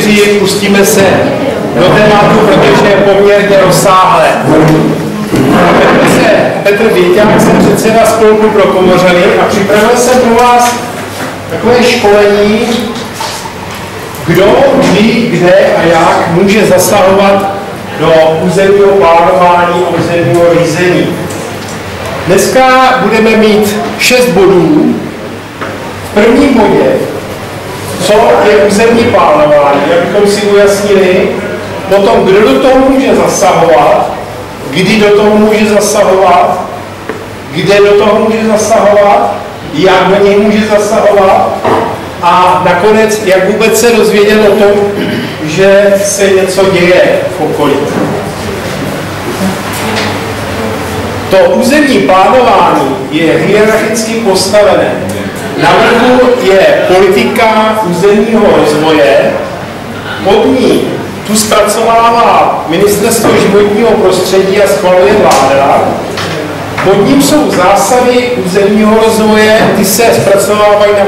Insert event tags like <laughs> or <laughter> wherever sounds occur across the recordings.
čtyři pustíme se do tématu, protože je poměrně rozsáhlé. Petr, se, Petr Věťák, jsem předseda spolku pro komořany a připravil jsem pro vás takové školení, kdo, kdy, kde a jak může zasahovat do územního plánování a územního řízení. Dneska budeme mít šest bodů. V prvním bodě, co je územní plánování, abychom si ujasnili, potom kdo do toho může zasahovat, kdy do toho může zasahovat, kde do toho může zasahovat, jak do něj může zasahovat a nakonec, jak vůbec se dozvěděl o tom, že se něco děje v okolí. To územní plánování je hierarchicky postavené. Na vrchu je politika územního rozvoje, pod ní tu zpracovává Ministerstvo životního prostředí a schvaluje vláda. Pod ním jsou zásady územního rozvoje, ty se zpracovávají na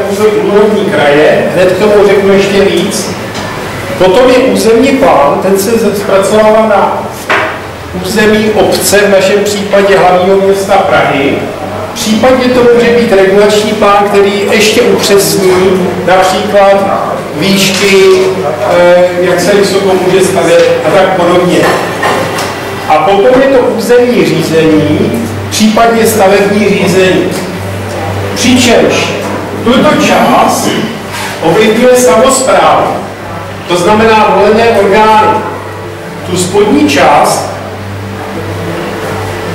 úrovni kraje, hned k tomu řeknu ještě víc. Potom je územní plán, ten se zpracovává na území obce, v našem případě hlavního města Prahy. Případně to může být regulační plán, který ještě upřesní například výšky, eh, jak se vysoko může stavět a tak podobně. A potom je to územní řízení, případně stavební řízení. Přičemž tuto část ovlivňuje samozpráva, to znamená volené orgány. Tu spodní část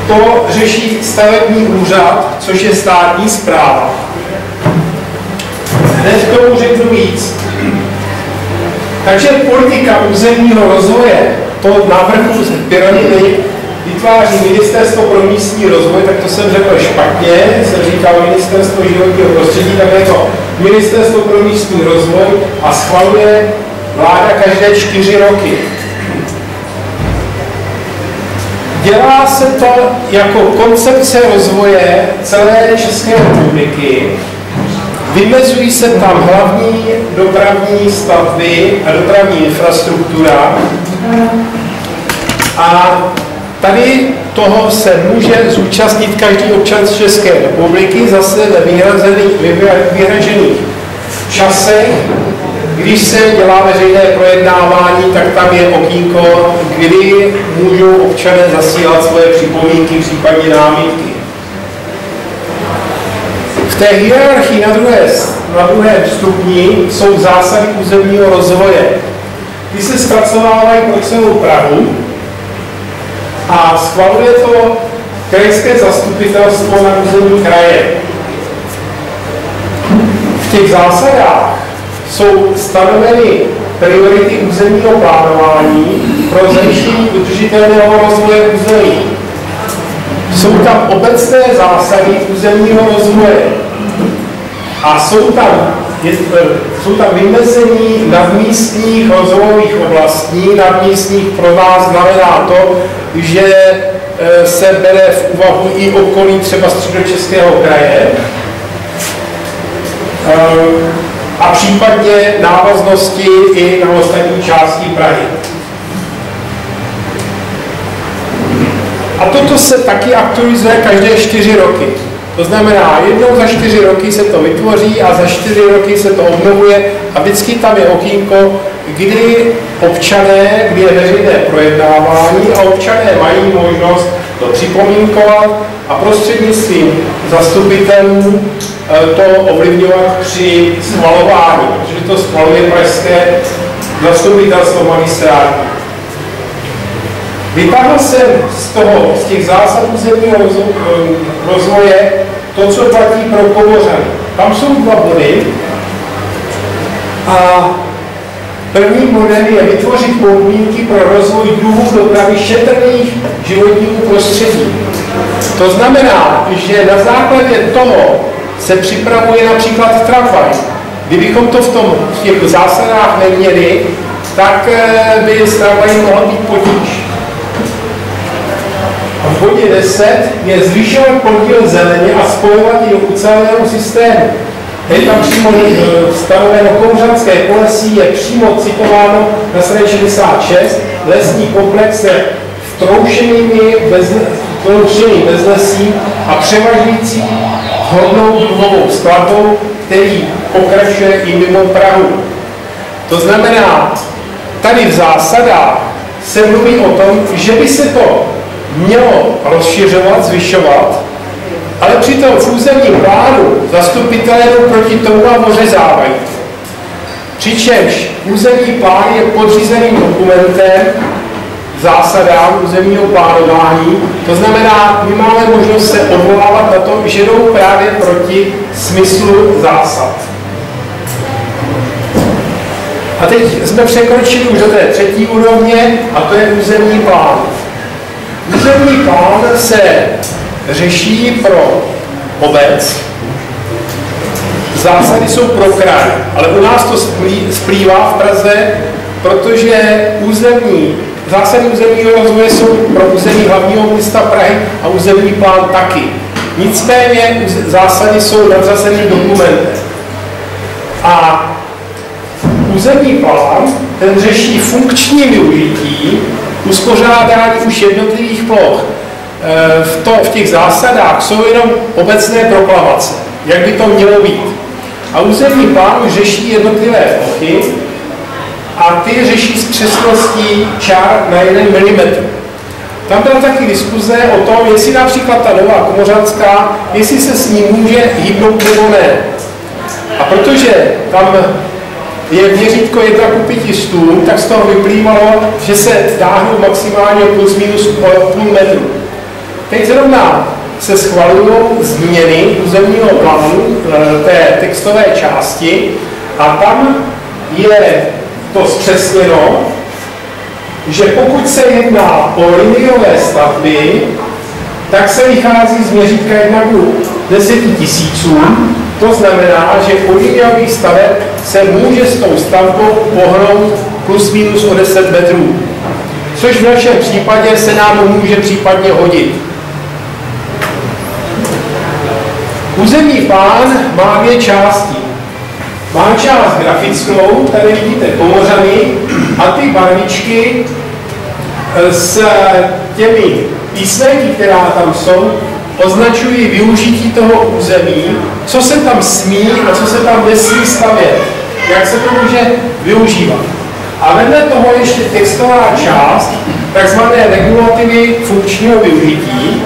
to řeší stavební úřad, což je státní zpráva. Hned k tomu řeknu víc. Takže politika územního rozvoje, to na vrchu pyramidy vytváří Ministerstvo pro místní rozvoj, tak to jsem řekl špatně, jsem říkal Ministerstvo životního prostředí, tak je to Ministerstvo pro místní rozvoj a schvaluje vláda každé čtyři roky. Dělá se to jako koncepce rozvoje celé České republiky. Vymezují se tam hlavní dopravní stavby a dopravní infrastruktura. A tady toho se může zúčastnit každý občan z České republiky zase ve vyhražených časech když se dělá veřejné projednávání, tak tam je okýnko, kdy můžou občané zasílat svoje připomínky, případně námitky. V té hierarchii na, druhé, na druhém stupni jsou zásady územního rozvoje. Ty se zpracovávají pro celou Prahu a schvaluje to krajské zastupitelstvo na území kraje. V těch zásadách jsou stanoveny priority územního plánování pro zajištění udržitelného rozvoje území. Jsou tam obecné zásady územního rozvoje a jsou tam, je, jsou tam vymezení nadmístních rozvojových oblastí. Nadmístních pro vás znamená to, že e, se bere v úvahu i okolí třeba středočeského kraje. E, a případně návaznosti i na ostatní části Prahy. A toto se taky aktualizuje každé čtyři roky. To znamená, jednou za čtyři roky se to vytvoří a za čtyři roky se to obnovuje a vždycky tam je okýnko, kdy občané, kdy je veřejné projednávání a občané mají možnost to připomínkovat a prostřednictvím zastupitelů eh, to ovlivňovat při schvalování, protože to schvaluje pražské zastupitelstvo magistrátní. Vytáhl jsem z toho, z těch zásad územního eh, rozvoje, to, co platí pro komořany. Tam jsou dva body a Prvním bodem je vytvořit podmínky pro rozvoj druhů dopravy šetrných životního prostředí. To znamená, že na základě toho se připravuje například tramvaj. Kdybychom to v, tom, v těch zásadách neměli, tak eh, by s tramvají mohla být potíž. A v bodě 10 je zvyšovat podíl zeleně a spojovat ji do uceleného systému. Je tam přímo eh, stanoveno Kouřanské polesí, je přímo citováno na straně 66, lesní komplex je vtroušenými bez, vtroušený bezlesí a převažující hodnou druhovou skladbou, který pokračuje i mimo Prahu. To znamená, tady v zásadách se mluví o tom, že by se to mělo rozšiřovat, zvyšovat, ale přitom v územním plánu zastupitelé proti tomu a ořezávají. Přičemž územní plán je podřízeným dokumentem zásadám územního plánování. To znamená, my máme možnost se odvolávat na to, že jdou právě proti smyslu zásad. A teď jsme překročili už do té třetí úrovně a to je územní plán. Územní plán se řeší pro obec, zásady jsou pro kraj, ale u nás to splývá v Praze, protože územní, zásady územního rozvoje jsou pro území hlavního města Prahy a územní plán taky. Nicméně zásady jsou nadřazený dokumentem. A územní plán, ten řeší funkční využití, uspořádání už jednotlivých ploch. Eh, v, to, v těch zásadách jsou jenom obecné proklamace, jak by to mělo být. A územní plán už řeší jednotlivé plochy a ty řeší s přesností čár na jeden milimetr. Tam byla taky diskuze o tom, jestli například ta nová komořanská, jestli se s ní může hýbnout nebo ne. A protože tam je měřítko 1 ku 500, tak z toho vyplývalo, že se táhnou maximálně plus minus půl metru. Teď zrovna se schvalují změny územního plánu eh, té textové části a tam je to zpřesněno, že pokud se jedná o liniové stavby, tak se vychází z měřítka 1 k 10 tisícům, to znamená, že u liniových staveb se může s tou stavbou pohnout plus minus o 10 metrů. Což v našem případě se nám může případně hodit. Územní plán má dvě části. Má část grafickou, tady vidíte komořany a ty barvičky eh, s těmi písmenky, která tam jsou, označují využití toho území, co se tam smí a co se tam nesmí stavět, jak se to může využívat. A vedle toho ještě textová část, takzvané regulativy funkčního využití,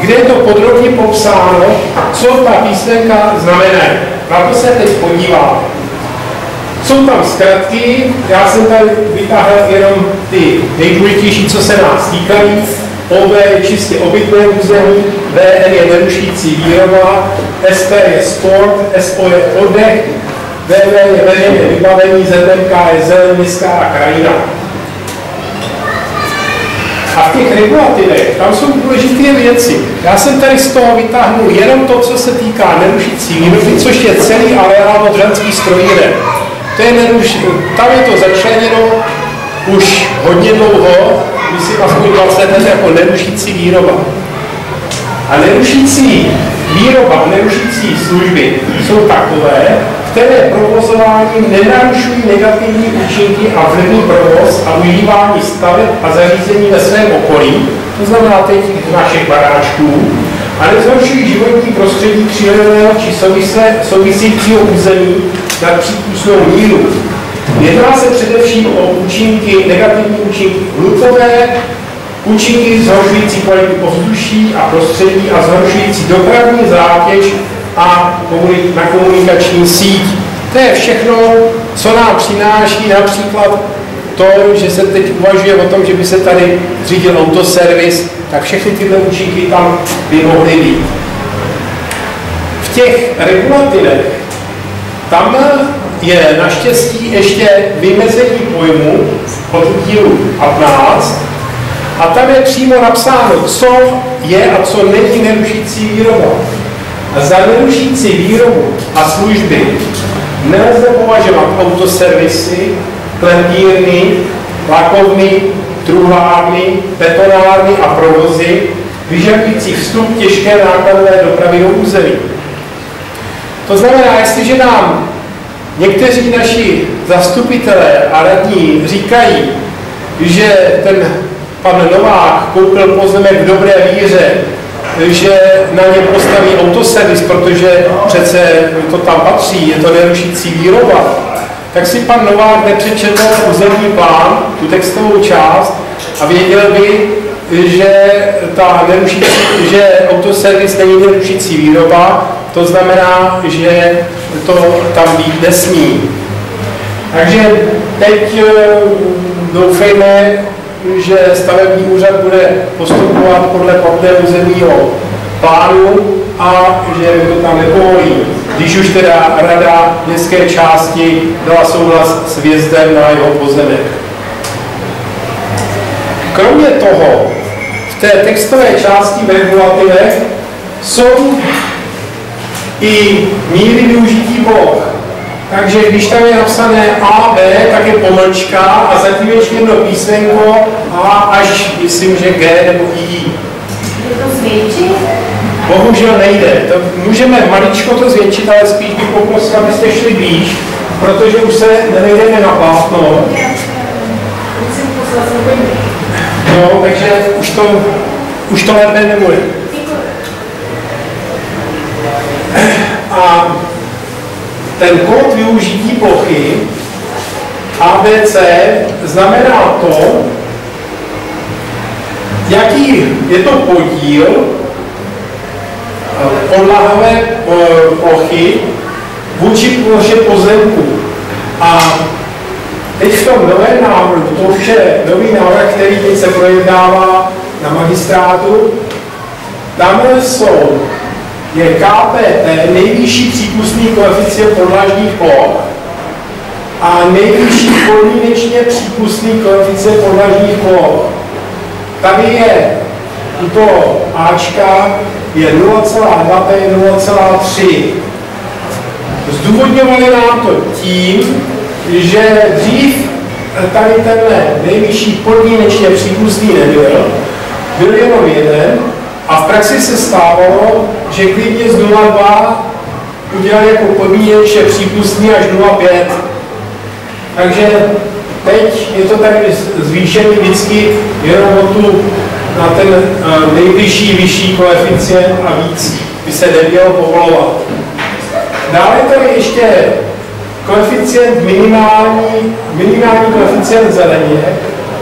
kde je to podrobně popsáno, co ta písmenka znamená. Na to se teď podívám. Jsou tam zkratky, já jsem tady vytáhl jenom ty nejdůležitější, co se nás týkají. OB je čistě obytné území, VN je nerušící výroba, SP je sport, SO je oddech, VV je veřejné vybavení, ZMK je městská a krajina. A v těch regulativech, tam jsou důležité věci. Já jsem tady z toho vytáhnul jenom to, co se týká nerušící výroby, což je celý areál odřanský strojíren. To je neruš... Tam je to začleněno už hodně dlouho, myslím aspoň 20 let jako nerušící výroba. A nerušící výroba, nerušící služby jsou takové, které provozováním nenarušují negativní účinky a vlivný provoz a užívání staveb a zařízení ve svém okolí, to znamená teď našich baráčků, a nezhoršují životní prostředí přirozeného či souvisejícího území na přípustnou míru. Jedná se především o účinky, negativní účinky hlukové, účinky zhoršující kvalitu ovzduší a prostředí a zhoršující dopravní zátěž a na komunikační síť. To je všechno, co nám přináší například to, že se teď uvažuje o tom, že by se tady zřídil autoservis, tak všechny tyhle účinky tam by mohly být. V těch regulativech tam je naštěstí ještě vymezení pojmu od dílu 15 a tam je přímo napsáno, co je a co není nerušící výroba. Za nerušící výrobu a služby nelze považovat autoservisy, klempírny, lakovny, truhlárny, betonárny a provozy, vyžadující vstup těžké nákladové dopravy do území. To znamená, jestliže nám někteří naši zastupitelé a radní říkají, že ten pan Novák koupil pozemek v dobré víře, že na ně postaví autoservis, protože přece to tam patří, je to nerušící výroba, tak si pan Novák nepřečetl územní plán, tu textovou část a věděl by, že ta nerušící, že autoservis není nerušící výroba, to znamená, že to tam být nesmí. Takže teď eh, doufejme, že stavební úřad bude postupovat podle platného územního plánu a že to tam nepovolí. Když už teda rada městské části dala souhlas s vjezdem na jeho pozemek. Kromě toho, v té textové části v regulativech jsou i míry využití ploch. Takže když tam je napsané A, B, tak je pomlčka a zatím ještě jedno písmenko A až, myslím, že G nebo I. Je to zvětšit? Bohužel nejde. To můžeme maličko to zvětšit, ale spíš bych poprosil, abyste šli blíž, protože už se nevejdeme na plátno. No, takže už to, už to lépe nebude. A ten kód využití plochy ABC znamená to, jaký je to podíl eh, podlahové eh, plochy vůči ploše pozemku. A teď v tom novém návrhu, to už je nový návrh, který teď se projednává na magistrátu, tam jsou je KPT nejvyšší přípustný koeficient podlažních ploch a nejvyšší podmínečně přípustný koeficient podlažních ploch. Tady je to Ačka je 0,2, to je 0,3. Zdůvodňovali nám to tím, že dřív tady tenhle nejvyšší podmínečně přípustný nebyl, byl jenom jeden, a v praxi se stávalo, že klidně z 0,2 udělali jako podmínečně přípustný až 0,5. Takže teď je to tady zvýšený vždycky jenom o tu, na ten uh, nejvyšší, vyšší koeficient a víc by se nemělo povolovat. Dále tady ještě koeficient minimální, minimální koeficient zeleně,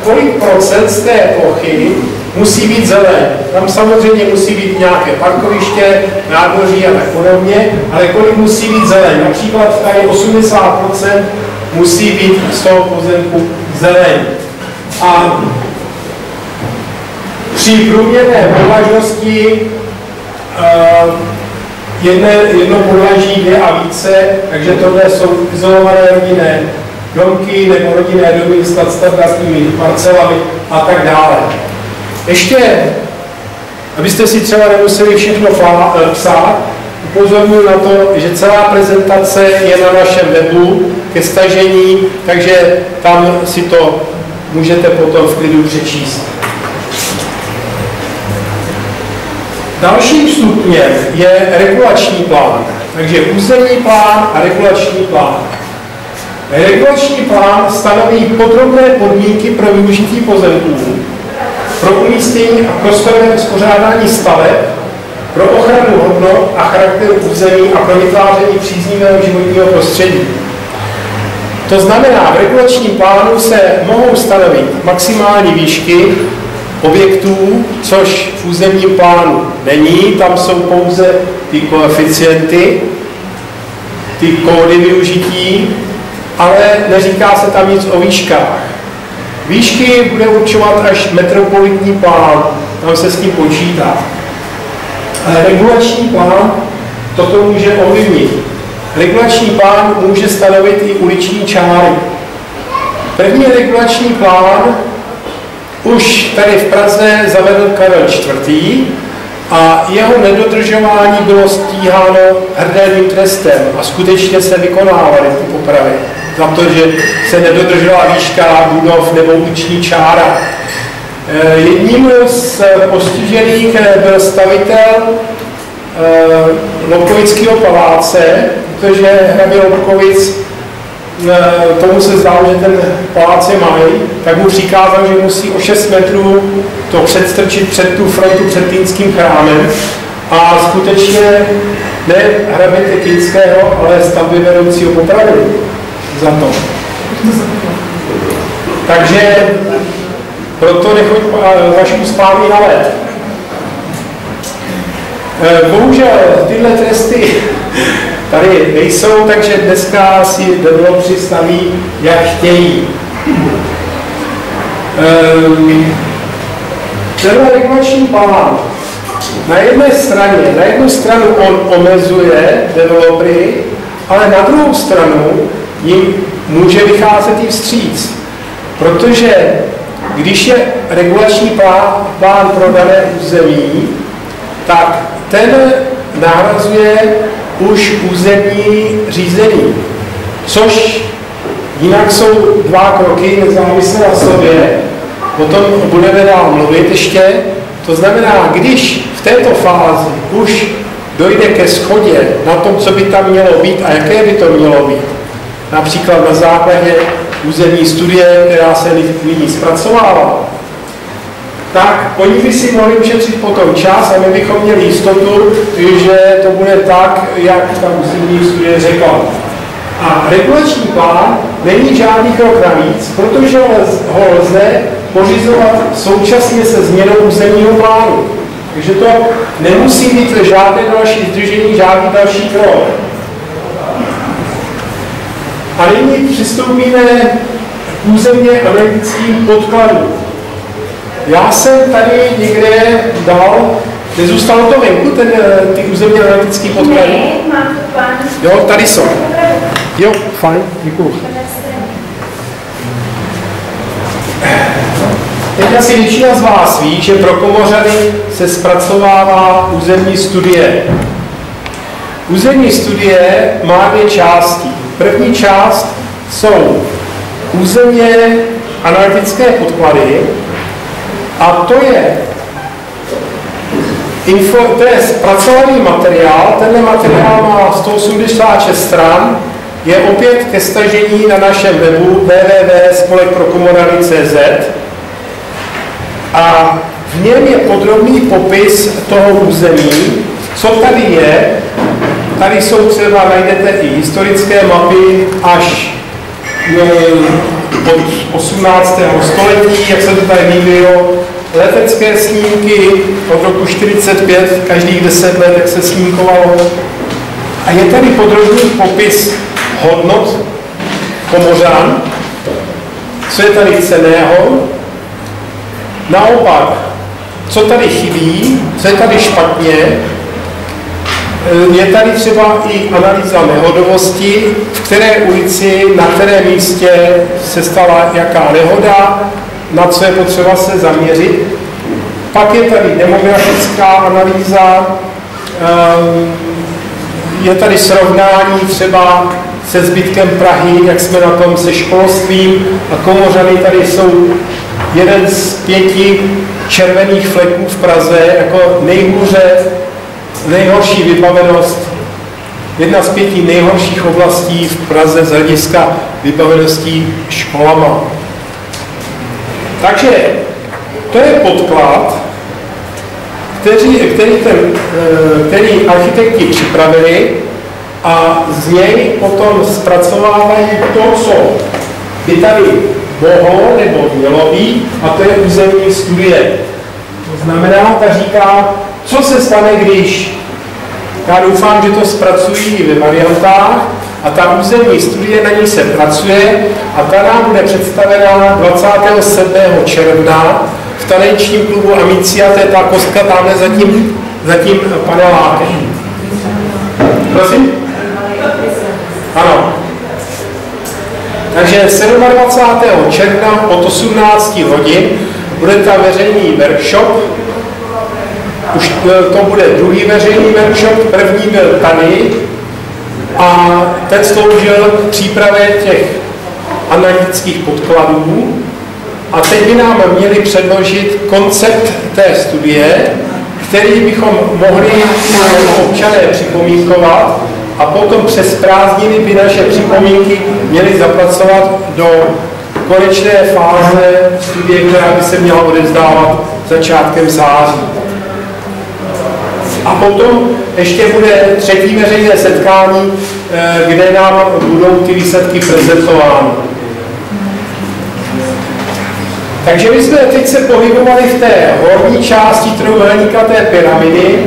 kolik procent z té plochy musí být zeleň. Tam samozřejmě musí být nějaké parkoviště, nádvoří a tak podobně, ale kolik musí být zeleň? Například tady 80% musí být z toho pozemku zeleň. A při průměrné podlažnosti uh, jedné, jedno podlaží, dvě a více, takže tohle jsou izolované rodinné domky nebo rodinné domy s standardními parcelami a tak dále. Ještě, abyste si třeba nemuseli všechno eh, psát, upozorňuji na to, že celá prezentace je na našem webu ke stažení, takže tam si to můžete potom v klidu přečíst. Dalším stupněm je regulační plán. Takže územní plán a regulační plán. Regulační plán stanoví podrobné podmínky pro využití pozemků, pro umístění a prostorové uspořádání staveb, pro ochranu hodnot a charakteru území a pro vytváření příznivého životního prostředí. To znamená, v regulačním plánu se mohou stanovit maximální výšky objektů, což v územním plánu není, tam jsou pouze ty koeficienty, ty kódy využití, ale neříká se tam nic o výškách. Výšky bude určovat až metropolitní plán, tam se s tím počítá. Regulační plán toto může ovlivnit. Regulační plán může stanovit i uliční čáry. První regulační plán už tady v Praze zavedl Karel IV. a jeho nedodržování bylo stíháno hrdelným trestem a skutečně se vykonávaly ty popravy za to, že se nedodržela výška budov nebo uliční čára. Eh, jedním z postižených eh, byl stavitel Lobkovického paláce, protože hrabě Lobkovic tomu se zdálo, že ten palác je malý, tak mu přikázal, že musí o 6 metrů to předstrčit před tu frontu před Týnským chrámem a skutečně ne hrabě Týnského, ale stavby vedoucího popravili za to. Takže proto nechoď vašku spálí na let. Eh, bohužel tyhle tresty tady nejsou, takže dneska si developři staví, jak chtějí. Um, tenhle regulační plán na jedné straně, na jednu stranu on omezuje developery, ale na druhou stranu jim může vycházet i vstříc. Protože když je regulační plán, plán pro dané území, tak ten nahrazuje už územní řízení, což jinak jsou dva kroky nezávisle na sobě, o tom budeme dál mluvit ještě. To znamená, když v této fázi už dojde ke schodě na tom, co by tam mělo být a jaké by to mělo být, například na základě územní studie, která se nyní zpracovává, tak oni by si mohli ušetřit potom čas a my bychom měli jistotu, že to bude tak, jak ta územní studie řekla. A regulační plán není žádný krok navíc, protože ho lze pořizovat současně se změnou územního plánu. Takže to nemusí být žádné další zdržení, žádný další krok. A nyní přistoupíme k územně analytickým podkladům. Já jsem tady někde dal, nezůstalo to venku, ten, eh, ty územně analytický podklady? Ne, mám to. Jo, tady jsou. Jo, fajn, děkuju. Teď asi většina z vás ví, že pro komořany se zpracovává územní studie. Územní studie má dvě části. První část jsou územně analytické podklady, a to je, info, to je zpracovaný materiál, tenhle materiál má 186 stran, je opět ke stažení na našem webu www.spolekprokomorary.cz a v něm je podrobný popis toho území, co tady je. Tady jsou třeba, najdete i historické mapy až od 18. století, jak se to tady vyvíjelo, letecké snímky od roku 45, každých 10 let, jak se snímkovalo. A je tady podrobný popis hodnot komořan, co je tady ceného, naopak, co tady chybí, co je tady špatně, je tady třeba i analýza nehodovosti, v které ulici, na které místě se stala jaká nehoda, na co je potřeba se zaměřit. Pak je tady demografická analýza, ehm, je tady srovnání třeba se zbytkem Prahy, jak jsme na tom se školstvím a komořany tady jsou jeden z pěti červených fleků v Praze jako nejhůře nejhorší vybavenost, jedna z pěti nejhorších oblastí v Praze z hlediska vybaveností školama. Takže to je podklad, který, který, ten, eh, který architekti připravili a z něj potom zpracovávají to, co by tady mohlo nebo mělo být, a to je územní studie. To znamená, ta říká, co se stane, když já doufám, že to zpracují ve variantách a ta územní studie na ní se pracuje a ta nám bude představena 27. června v tanečním klubu Amicia, to je ta kostka tamhle za tím, za panelákem. Prosím? Ano. Takže 27. června od 18 hodin bude ta veřejný workshop už to bude druhý veřejný workshop, první byl tady a ten sloužil k přípravě těch analytických podkladů a teď by nám měli předložit koncept té studie, který bychom mohli občané připomínkovat a potom přes prázdniny by naše připomínky měly zapracovat do konečné fáze studie, která by se měla odevzdávat začátkem září. A potom ještě bude třetí veřejné setkání, eh, kde nám budou ty výsledky prezentovány. Takže my jsme teď se pohybovali v té horní části trojuhelníka té pyramidy,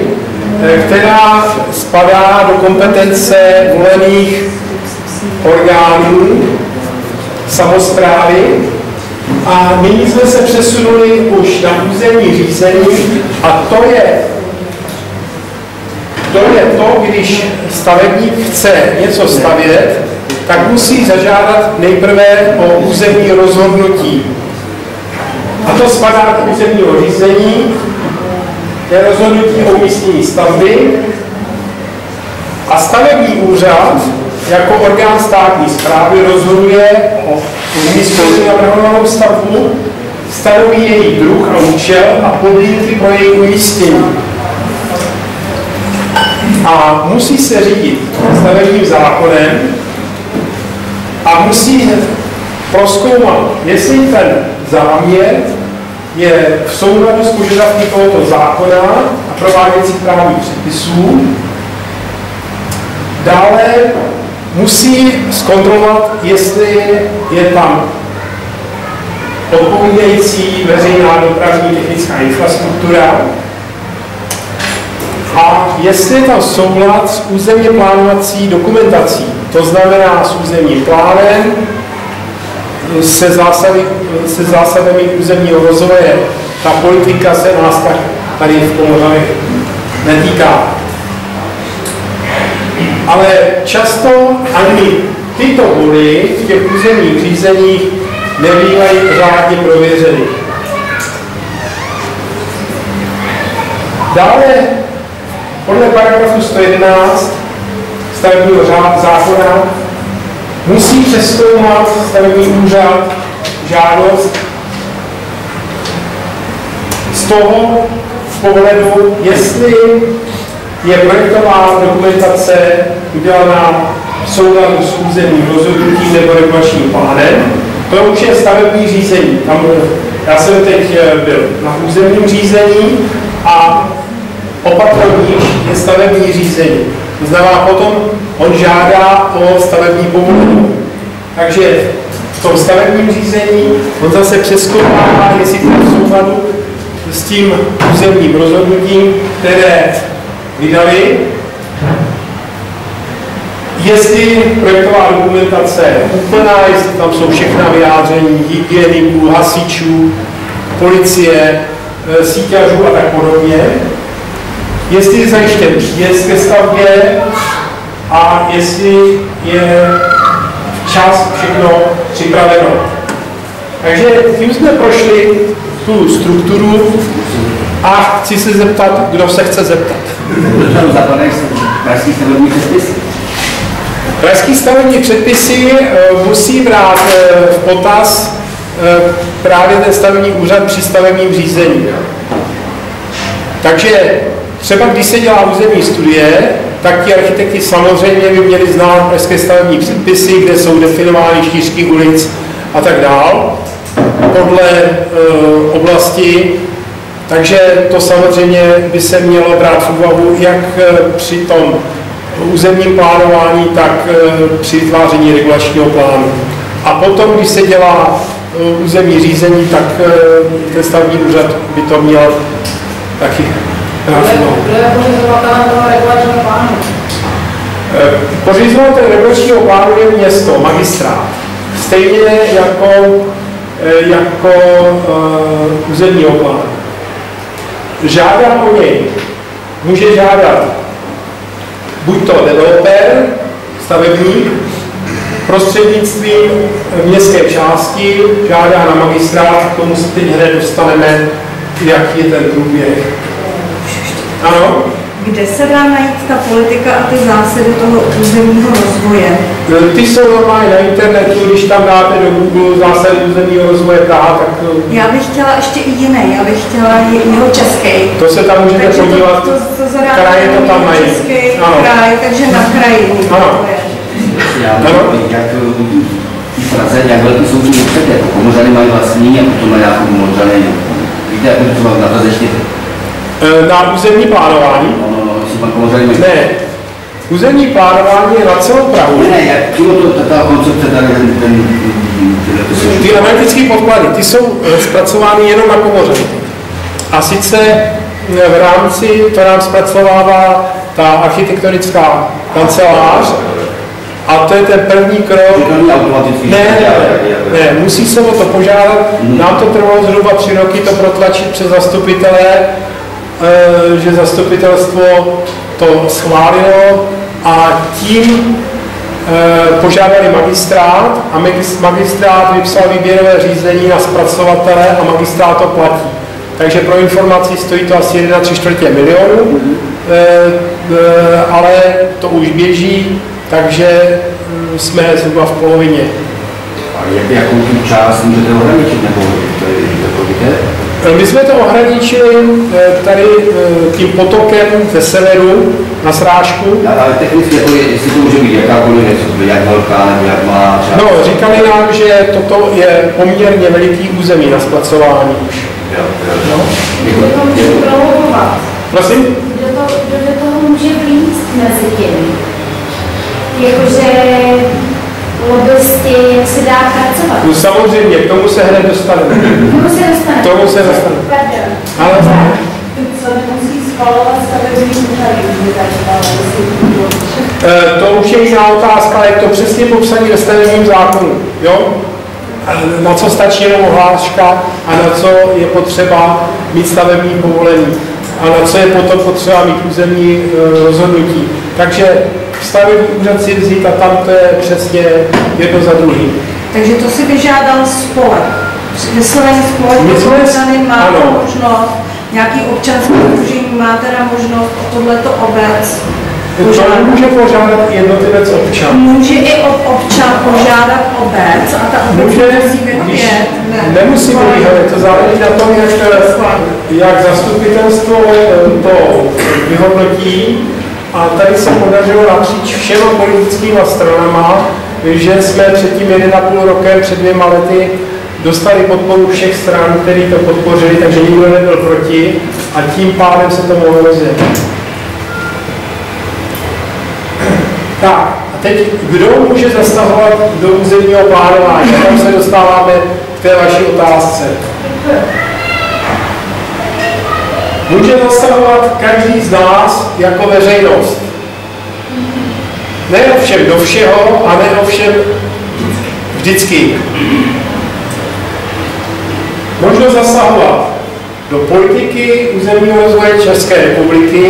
eh, která spadá do kompetence volených orgánů samozprávy. A nyní jsme se přesunuli už na územní řízení a to je to je to, když stavebník chce něco stavět, tak musí zažádat nejprve o územní rozhodnutí. A to spadá do územního řízení, je rozhodnutí o umístění stavby a stavební úřad jako orgán státní zprávy rozhoduje o umístění navrhovanou stavbu, stanoví její druh a účel a podmínky pro její umístění a musí se řídit stavebním zákonem a musí proskoumat, jestli ten záměr je v souladu s požadavky tohoto zákona a prováděcích právních předpisů. Dále musí zkontrolovat, jestli je tam odpovídající veřejná dopravní technická infrastruktura, a jestli je tam soulad s územně plánovací dokumentací, to znamená s územním plánem, se, zásady, se zásadami územního rozvoje. Ta politika se nás tak tady v Komoravě netýká. Ale často ani tyto body v těch územních řízeních nebývají řádně prověřeny. Dále podle paragrafu 111 stavebního zákona musí přeskoumat stavební úřad žádost z toho pohledu, jestli je projektová dokumentace udělaná v souladu s územním rozhodnutím nebo regulačním plánem. To už je stavební řízení. Tam, já jsem teď eh, byl na územním řízení a opatrovníž je stavební řízení. To znamená, potom on žádá o stavební povolení. Takže v tom stavebním řízení on zase přeskoumává, jestli to je v souladu s tím územním rozhodnutím, které vydali, jestli projektová dokumentace je úplná, jestli tam jsou všechna vyjádření hygieniků, hasičů, policie, e, síťařů a tak podobně jestli je zajištěn příjezd ke stavbě a jestli je včas všechno připraveno. Takže tím jsme prošli tu strukturu a chci se zeptat, kdo se chce zeptat. Krajský stavební předpisy. Krajský stavební předpisy eh, musí brát eh, v potaz eh, právě ten stavební úřad při stavebním řízení. Takže Třeba když se dělá územní studie, tak ti architekti samozřejmě by měli znát pražské stavební předpisy, kde jsou definovány štířky ulic a tak dál, podle e, oblasti. Takže to samozřejmě by se mělo brát v úvahu jak e, při tom územním plánování, tak e, při vytváření regulačního plánu. A potom, když se dělá územní řízení, tak ten stavní úřad by to měl taky kdo je pořizovatelem toho regulačního plánu? Pořizovatel regulačního plánu je město, magistrát. Stejně jako, eh, jako uh, územního plánu. Žádá o něj. Může žádat buď to developer, stavebník, prostřednictvím městské části, žádá na magistrát, k tomu se teď hned dostaneme, jaký je ten průběh. Ano? kde se dá najít ta politika a ty zásady toho územního rozvoje? Ty jsou normálně na internetu, když tam dáte do Google zásady územního rozvoje Praha, tak eh, Já bych chtěla ještě i jiný, já bych chtěla je- jeho český. to se tam můžete Takže podívat. to, to, to zadá Kraje to tam mají. český Ano. kraj, takže na kraji. Ano. to. Já Ano. jak eh, v Praze, jak velký jsou ty úseky, jako komořany mají vlastní a potom mají nějakou komořany. Víte, jak to na Praze 4? Eh, Na územní plánování? No, no, no. Ne. Územní plánování je na celou Prahu. Ne, jak ta, koncepce ty analytické podklady, ty jsou eh, zpracovány jenom na komoře. A sice eh, v rámci, to nám zpracovává ta architektonická kancelář a to je ten první krok. Ne, ne, ne, musí se o to požádat. Nám to trvalo zhruba tři roky to protlačit přes zastupitele, že zastupitelstvo to schválilo a tím eh, požádali magistrát a magis- magistrát vypsal výběrové řízení na zpracovatele a magistrát to platí. Takže pro informaci stojí to asi 1,3 čtvrtě milionu, eh, eh, ale to už běží, takže jsme zhruba v polovině. A jak, jakou tu část můžete ohraničit, nebo to je, víte? My jsme to ohraničili eh, tady eh, tím potokem ze severu na srážku. A- Ale technicky, jako je, jestli to může být jakákoliv věc, jak velká nebo jak malá část. No, říkali nám, že toto je poměrně veliký území na zpracování už. Jo, jo, jo. No. Kdo to může provokovat? Prosím? Kdo, to, kdo do toho může vlíct mezi tím? Jakože lobbysti, jak se dá pracovat? No, samozřejmě, k tomu se hned dostaneme. Komu se dostane? K tomu se dostaneme. Pardon. Ale Co nemusí schvalovat stavební úřady, eh, to už je jiná otázka, je to přesně popsané ve stavebním zákonu. Jo? Na co stačí jenom ohláška a na co je potřeba mít stavební povolení a na co je potom potřeba mít územní eh, rozhodnutí. Takže stavební úřad si vzít a tam to je přesně jedno za druhým. Takže to si vyžádal spolek. Vyslovený spolek tady má ano. možnost, nějaký občanský udružení má teda možnost o tohleto obec To požádat. může požádat jednotlivec občan. Může i od občan požádat obec a ta obec Může, musí když vyhovět. nemusí vyhovět, to záleží na tom, jak, jak zastupitelstvo eh, to vyhodnotí. A tady se podařilo napříč všema politickými stranama, že jsme před tím 1,5 rokem, před dvěma lety, dostali podporu všech stran, který to podpořili, takže nikdo nebyl proti a tím pádem se to mohlo rozjet. Tak, a teď kdo může zasahovat do územního plánování? Tam se dostáváme k té vaší otázce. Může zasahovat každý z nás jako veřejnost. Ne ovšem do všeho a ovšem vždycky. Možno zasahovat do politiky územního rozvoje České republiky,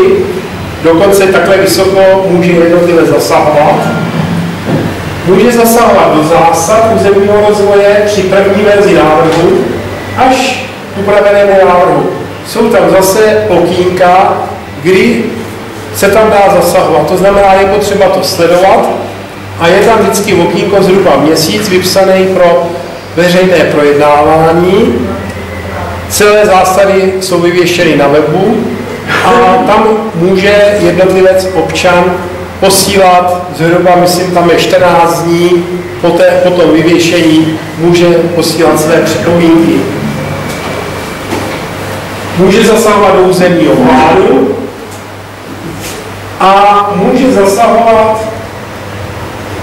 dokonce takhle vysoko může jednotlivě zasahovat. Může zasahovat do zásad územního rozvoje při první verzi návrhu až k upravenému návrhu. Jsou tam zase okýnka, kdy se tam dá zasahovat. To znamená, je potřeba to sledovat a je tam vždycky okýnko zhruba měsíc vypsaný pro veřejné projednávání. Celé zásady jsou vyvěšeny na webu a tam může jednotlivec občan posílat zhruba, myslím, tam je 14 dní po, té, po tom vyvěšení, může posílat své připomínky. Může zasahovat do územního plánu a může zasahovat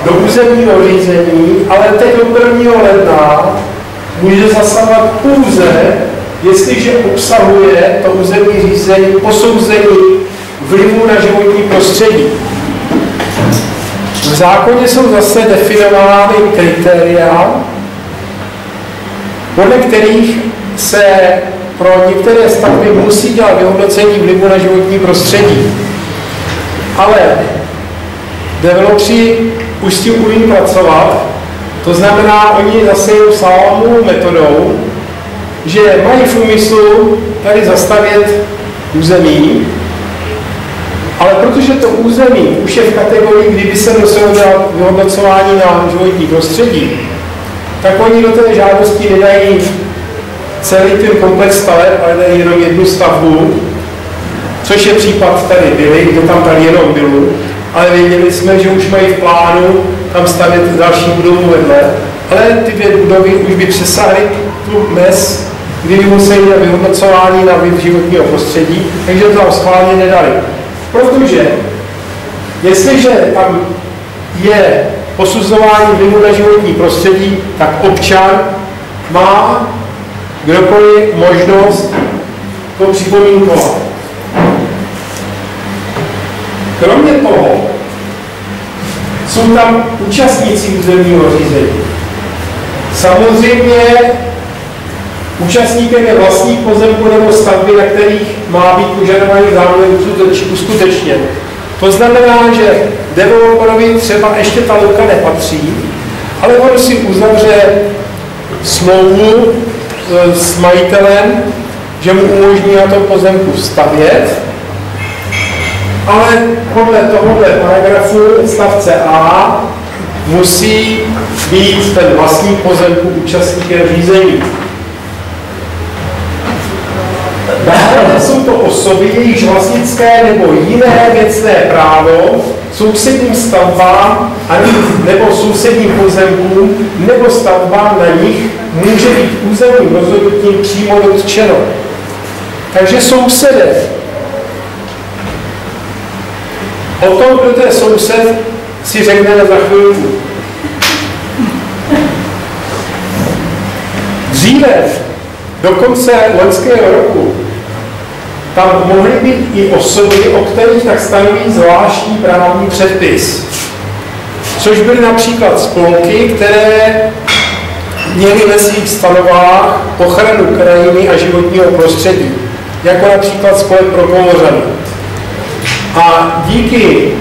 do územního řízení, ale teď od 1. ledna může zasahovat pouze, jestliže obsahuje to územní řízení posouzení vlivu na životní prostředí. V zákoně jsou zase definovány kritéria, podle kterých se pro některé stavby musí dělat vyhodnocení vlivu na životní prostředí. Ale developři už s tím umí pracovat, to znamená, oni zase salámovou metodou, že mají v úmyslu tady zastavět území, Ale protože to území už je v kategorii, kdyby se muselo dělat vyhodnocování na životní prostředí, tak oni do té žádosti nedají celý ten komplex staveb, ale dají jenom jednu stavbu, což je případ tady byli, kdo tam tady jenom byl, ale věděli jsme, že už mají v plánu tam stavět další budovu vedle, ale ty dvě budovy už by přesáhly tu by museli na vyhodnocování na vliv životního prostředí, takže to tam schválně nedali. Protože jestliže tam je posuzování vlivu na životní prostředí, tak občan má kdokoliv možnost to připomínkovat. Kromě toho jsou tam účastníci územního řízení. Samozřejmě účastníkem je vlastník pozemku nebo stavby, na kterých má být požadovaný záměr uskutečněn. To znamená, že developerovi třeba ještě ta louka nepatří, ale on si uzavře smlouvu e, s majitelem, že mu umožní na tom pozemku stavět, ale podle tohohle paragrafu stavce A musí být ten vlastník pozemku účastníkem řízení. Dále jsou to osoby, jejichž vlastnické nebo jiné věcné právo sousedním stavbám nebo sousedním pozemkům nebo stavbám na nich může být územním rozhodnutím přímo dotčeno. Takže sousedé. O tom, kdo to je soused, si řekneme za chvilku. Dříve, do konce loňského roku, tam mohly být i osoby, o kterých tak stanoví zvláštní právní předpis. Což byly například spolky, které měly ve svých stanovách ochranu krajiny a životního prostředí, jako například spolek pro Pohořany. A díky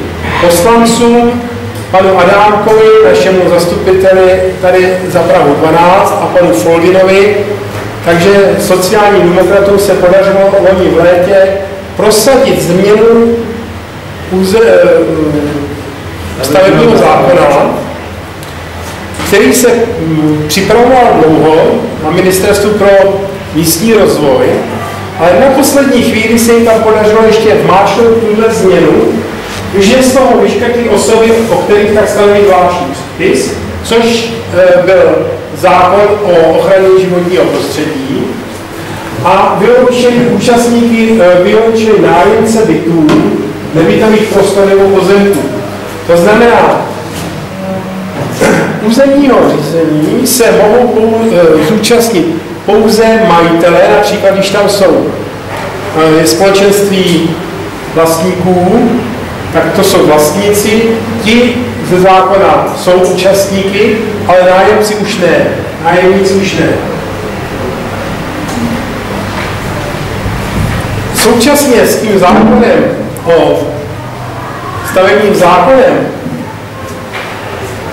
poslancům, panu Adámkovi, našemu zastupiteli tady za Prahu 12 a panu Foldinovi, takže sociálním demokratům se podařilo loni v létě prosadit změnu úze, eh, stavebního zákona, který se mm, připravoval dlouho na Ministerstvu pro místní rozvoj, ale na poslední chvíli se jim tam podařilo ještě vmáčnout tuhle změnu, že z toho vyškrtly osoby, o kterých tak stanoví zvláštní předpis, což e, byl zákon o ochraně životního prostředí a vyloučili účastníky, e, vyloučili nájemce bytů, nebytových prostor nebo pozemků. To znamená, územního řízení se mohou pou, e, zúčastnit pouze majitelé, například když tam jsou e, společenství vlastníků, tak to jsou vlastníci, ti ze zákona jsou účastníky, ale nájemci už ne, nájemníci už ne. Současně s tím zákonem o stavebním zákonem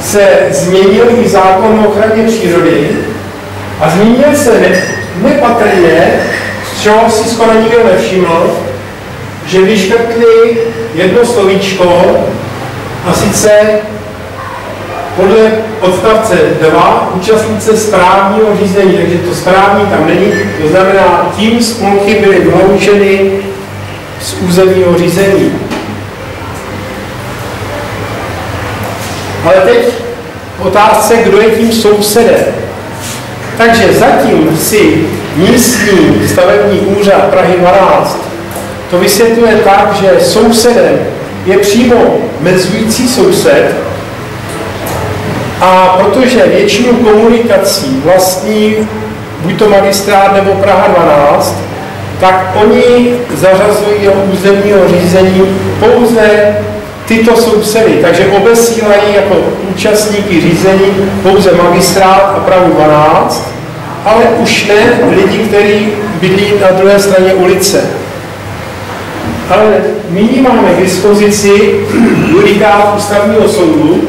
se změnil i zákon o ochraně přírody a změnil se ne, nepatrně, z čeho si skoro nikdo nevšiml, že vyškrtli jedno slovíčko a sice podle odstavce 2 účastnice správního řízení, takže to správní tam není, to znamená, tím spolky byly vyloučeny z územního řízení. Ale teď otázce, kdo je tím sousedem. Takže zatím si místní stavební úřad Prahy 12 to vysvětluje tak, že sousedem je přímo mezující soused a protože většinu komunikací vlastní buď to magistrát nebo Praha 12, tak oni zařazují do územního řízení pouze tyto sousedy, takže obesílají jako účastníky řízení pouze magistrát a Prahu 12, ale už ne lidi, kteří bydlí na druhé straně ulice. Ale nyní máme k dispozici judikát ústavního soudu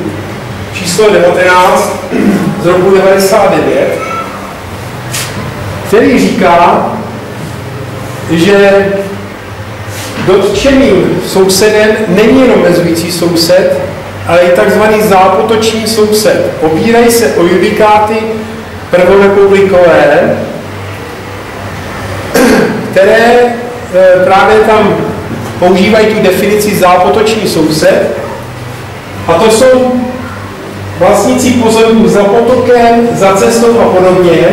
číslo 19 z roku 99, který říká, že dotčeným sousedem není jenom mezující soused, ale i takzvaný zápotoční soused. Opírají se o judikáty prvorepublikové, které e, právě tam používají tu definici zápotoční soused. A to jsou vlastníci pozemků za potokem, za cestou a podobně,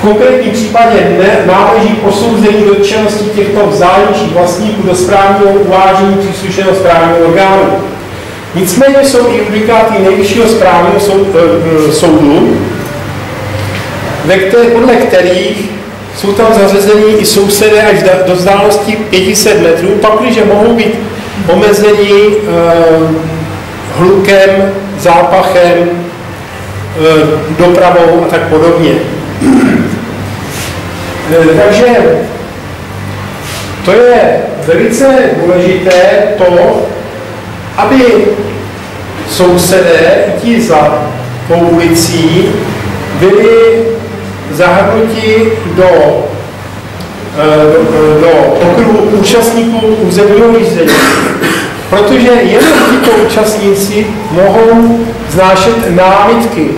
konkrétním případě ne, náleží posouzení dotčenosti těchto vzájemných vlastníků do správního uvážení příslušného správního orgánu. Nicméně jsou i judikáty nejvyššího správního sou, e, soudu, ve podle kterých jsou tam zařazení i sousedé až do vzdálenosti 500 metrů, pakliže mohou být omezení e, hlukem, zápachem, dopravou a tak podobně. Takže to je velice důležité to, aby sousedé, ti za tou ulicí, byli zahrnuti do, e, do, do okruhu účastníků územního řízení. Protože jenom tito účastníci mohou znášet námitky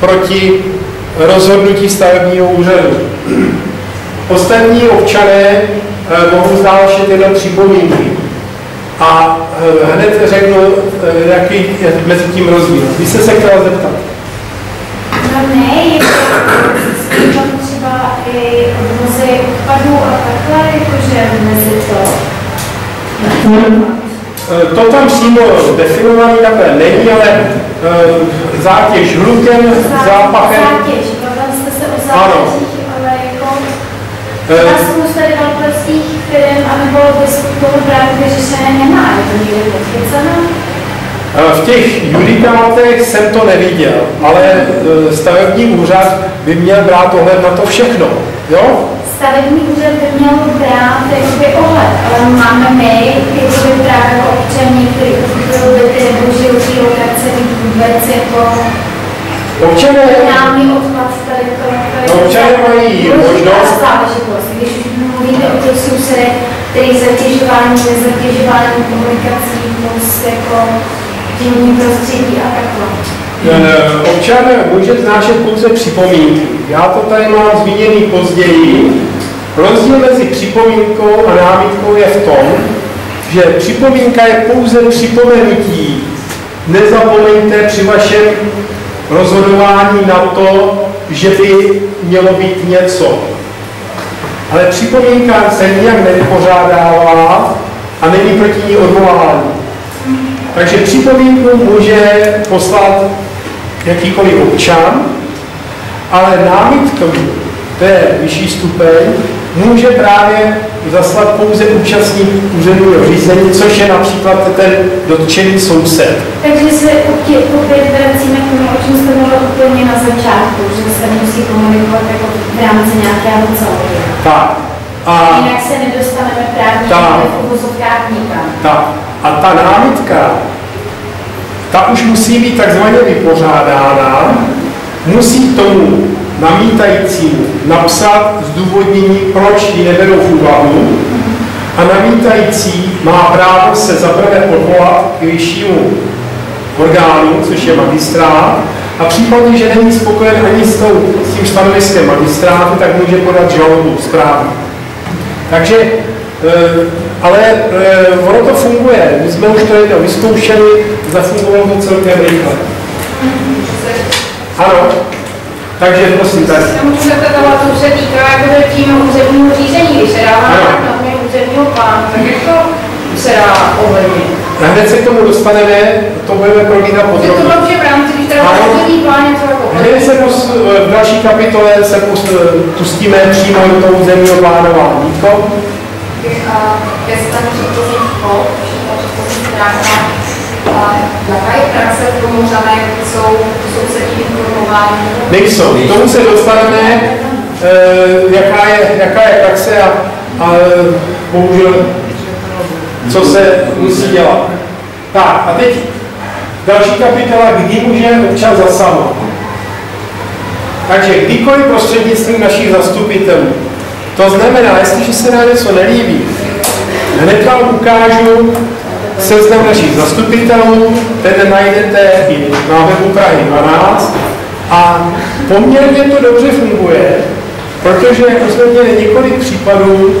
proti rozhodnutí stavebního úřadu. Ostatní občané eh, mohou znášet jenom připomínky. A eh, hned řeknu, eh, jaký je mezi tím rozdíl. Vy jste se chtěla zeptat. No ne, je to třeba i odvozy odpadů a takhle, jakože mezi to. To tam přímo definovaný takhle není, ale zátěž hlukem, zápachem. Zátěž, bavili jste se o zátěžích, jako... E, Já spousta developerských firm, anebo toho právě vyřešené nemá, je to někde podchyceno? V těch judikátech jsem to neviděl, ale stavební úřad by měl brát ohled na to všechno. Jo? stavební úřad by měl brát jakoby ohled, ale máme my, jakoby právě jako občaní, kteří kupují byty nebo žijou v lokace, vůbec jako Občané, no, občané mají možnost. když už mluvíte o těch sousedech, který zatěžování, nezatěžování komunikací, jako prostředí a takhle. Eh, občan může znášet pouze připomínky. Já to tady mám zmíněný později. Rozdíl mezi připomínkou a námitkou je v tom, že připomínka je pouze připomenutí. Nezapomeňte při vašem rozhodování na to, že by mělo být něco. Ale připomínka se nijak nevypořádává a není proti ní odvolání. Takže připomínku může poslat jakýkoliv občan, ale námitku, to je vyšší stupeň, může právě zaslat pouze účastník úředního řízení, což je například ten dotčený soused. Takže se opět vracíme k tomu, o čem jste mluvil úplně na začátku, že se musí komunikovat jako v rámci nějakého celku. Tak. A jinak se nedostaneme právě v nikam. Tak. A ta námitka, ta už musí být takzvaně vypořádána, musí tomu namítajícímu napsat zdůvodnění, proč ji neberou v úvahu a namítající má právo se zaprvé odvolat k vyššímu orgánu, což je magistrát, a případně, že není spokojen ani s, tou, s tím stanoviskem magistrátu, tak může podat žalobu správně. Takže Eh, ale e, ono to funguje. My jsme už to jednou vyzkoušeli, zafungovalo to celkem rychle. Ano. Takže prosím, tak. Já můžu zeptat, ale to se týká jako tím územního řízení, když se dává na územního plánu, tak jak to se dá ovlivnit? Hned se k tomu dostaneme, to budeme probíhat podrobně. To dobře v rámci, když teda územní plán něco jako Hned se pos, v další kapitole se pustíme přímo do toho územního plánování. Vítko? ke stavu předchozích škol, předchozích stránkách, jaká je praxe v Komořanech, jsou sousedí informováni? Nejsou. K tomu se dostaneme, jaká je, jaká je praxe a, a bohužel, co se musí dělat. Tak a teď další kapitola, kdy může občan zasahovat. Takže kdykoliv prostřednictvím našich zastupitelů to znamená, jestliže se nám něco nelíbí, Hned vám ukážu seznam našich zastupitelů, ten najdete i na webu Prahy 12 a poměrně to dobře funguje, protože jsme měli několik případů,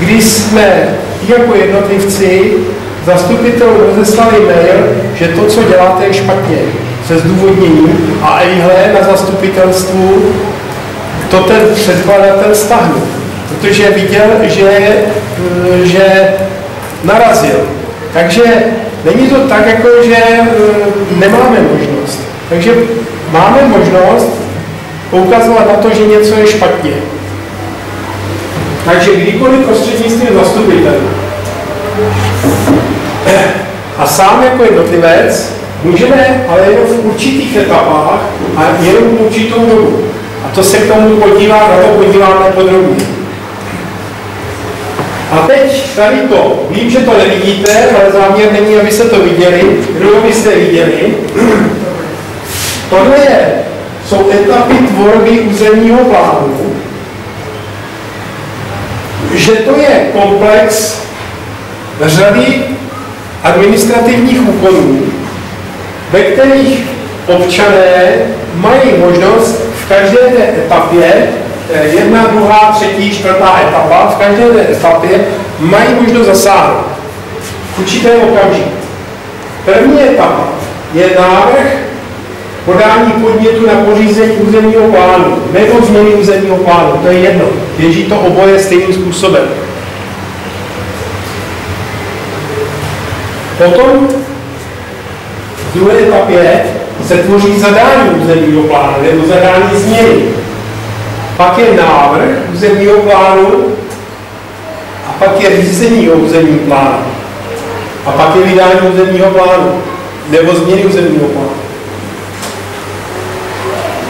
kdy jsme jako jednotlivci zastupitelů rozeslali mail, že to, co děláte, je špatně, se zdůvodněním a ejhle na zastupitelstvu to ten předkladatel stáhnul, protože viděl, že, že narazil. Takže není to tak, jako že nemáme možnost. Takže máme možnost poukazovat na to, že něco je špatně. Takže kdykoliv prostřednictvím zastupitelů a sám jako jednotlivec můžeme, ale jenom v určitých etapách a jenom v určitou dobu. A to se k tomu podívá, na to podíváme podrobně. A teď tady to, vím, že to nevidíte, ale záměr není, aby se to viděli, kdo byste viděli. Tohle je, jsou etapy tvorby územního plánu, že to je komplex řady administrativních úkonů, ve kterých občané mají možnost v každé té etapě, jedna, druhá, třetí, čtvrtá etapa, v každé té etapě mají možnost zasáhnout v určité okamžik. První etapa je návrh podání podnětu na pořízení územního plánu nebo změny územního plánu, to je jedno, běží to oboje stejným způsobem. Potom v druhé etapě se tvoří zadání územního plánu nebo zadání změny. Pak je návrh územního plánu a pak je řízení o územním plánu. A pak je vydání územního plánu nebo změny územního plánu.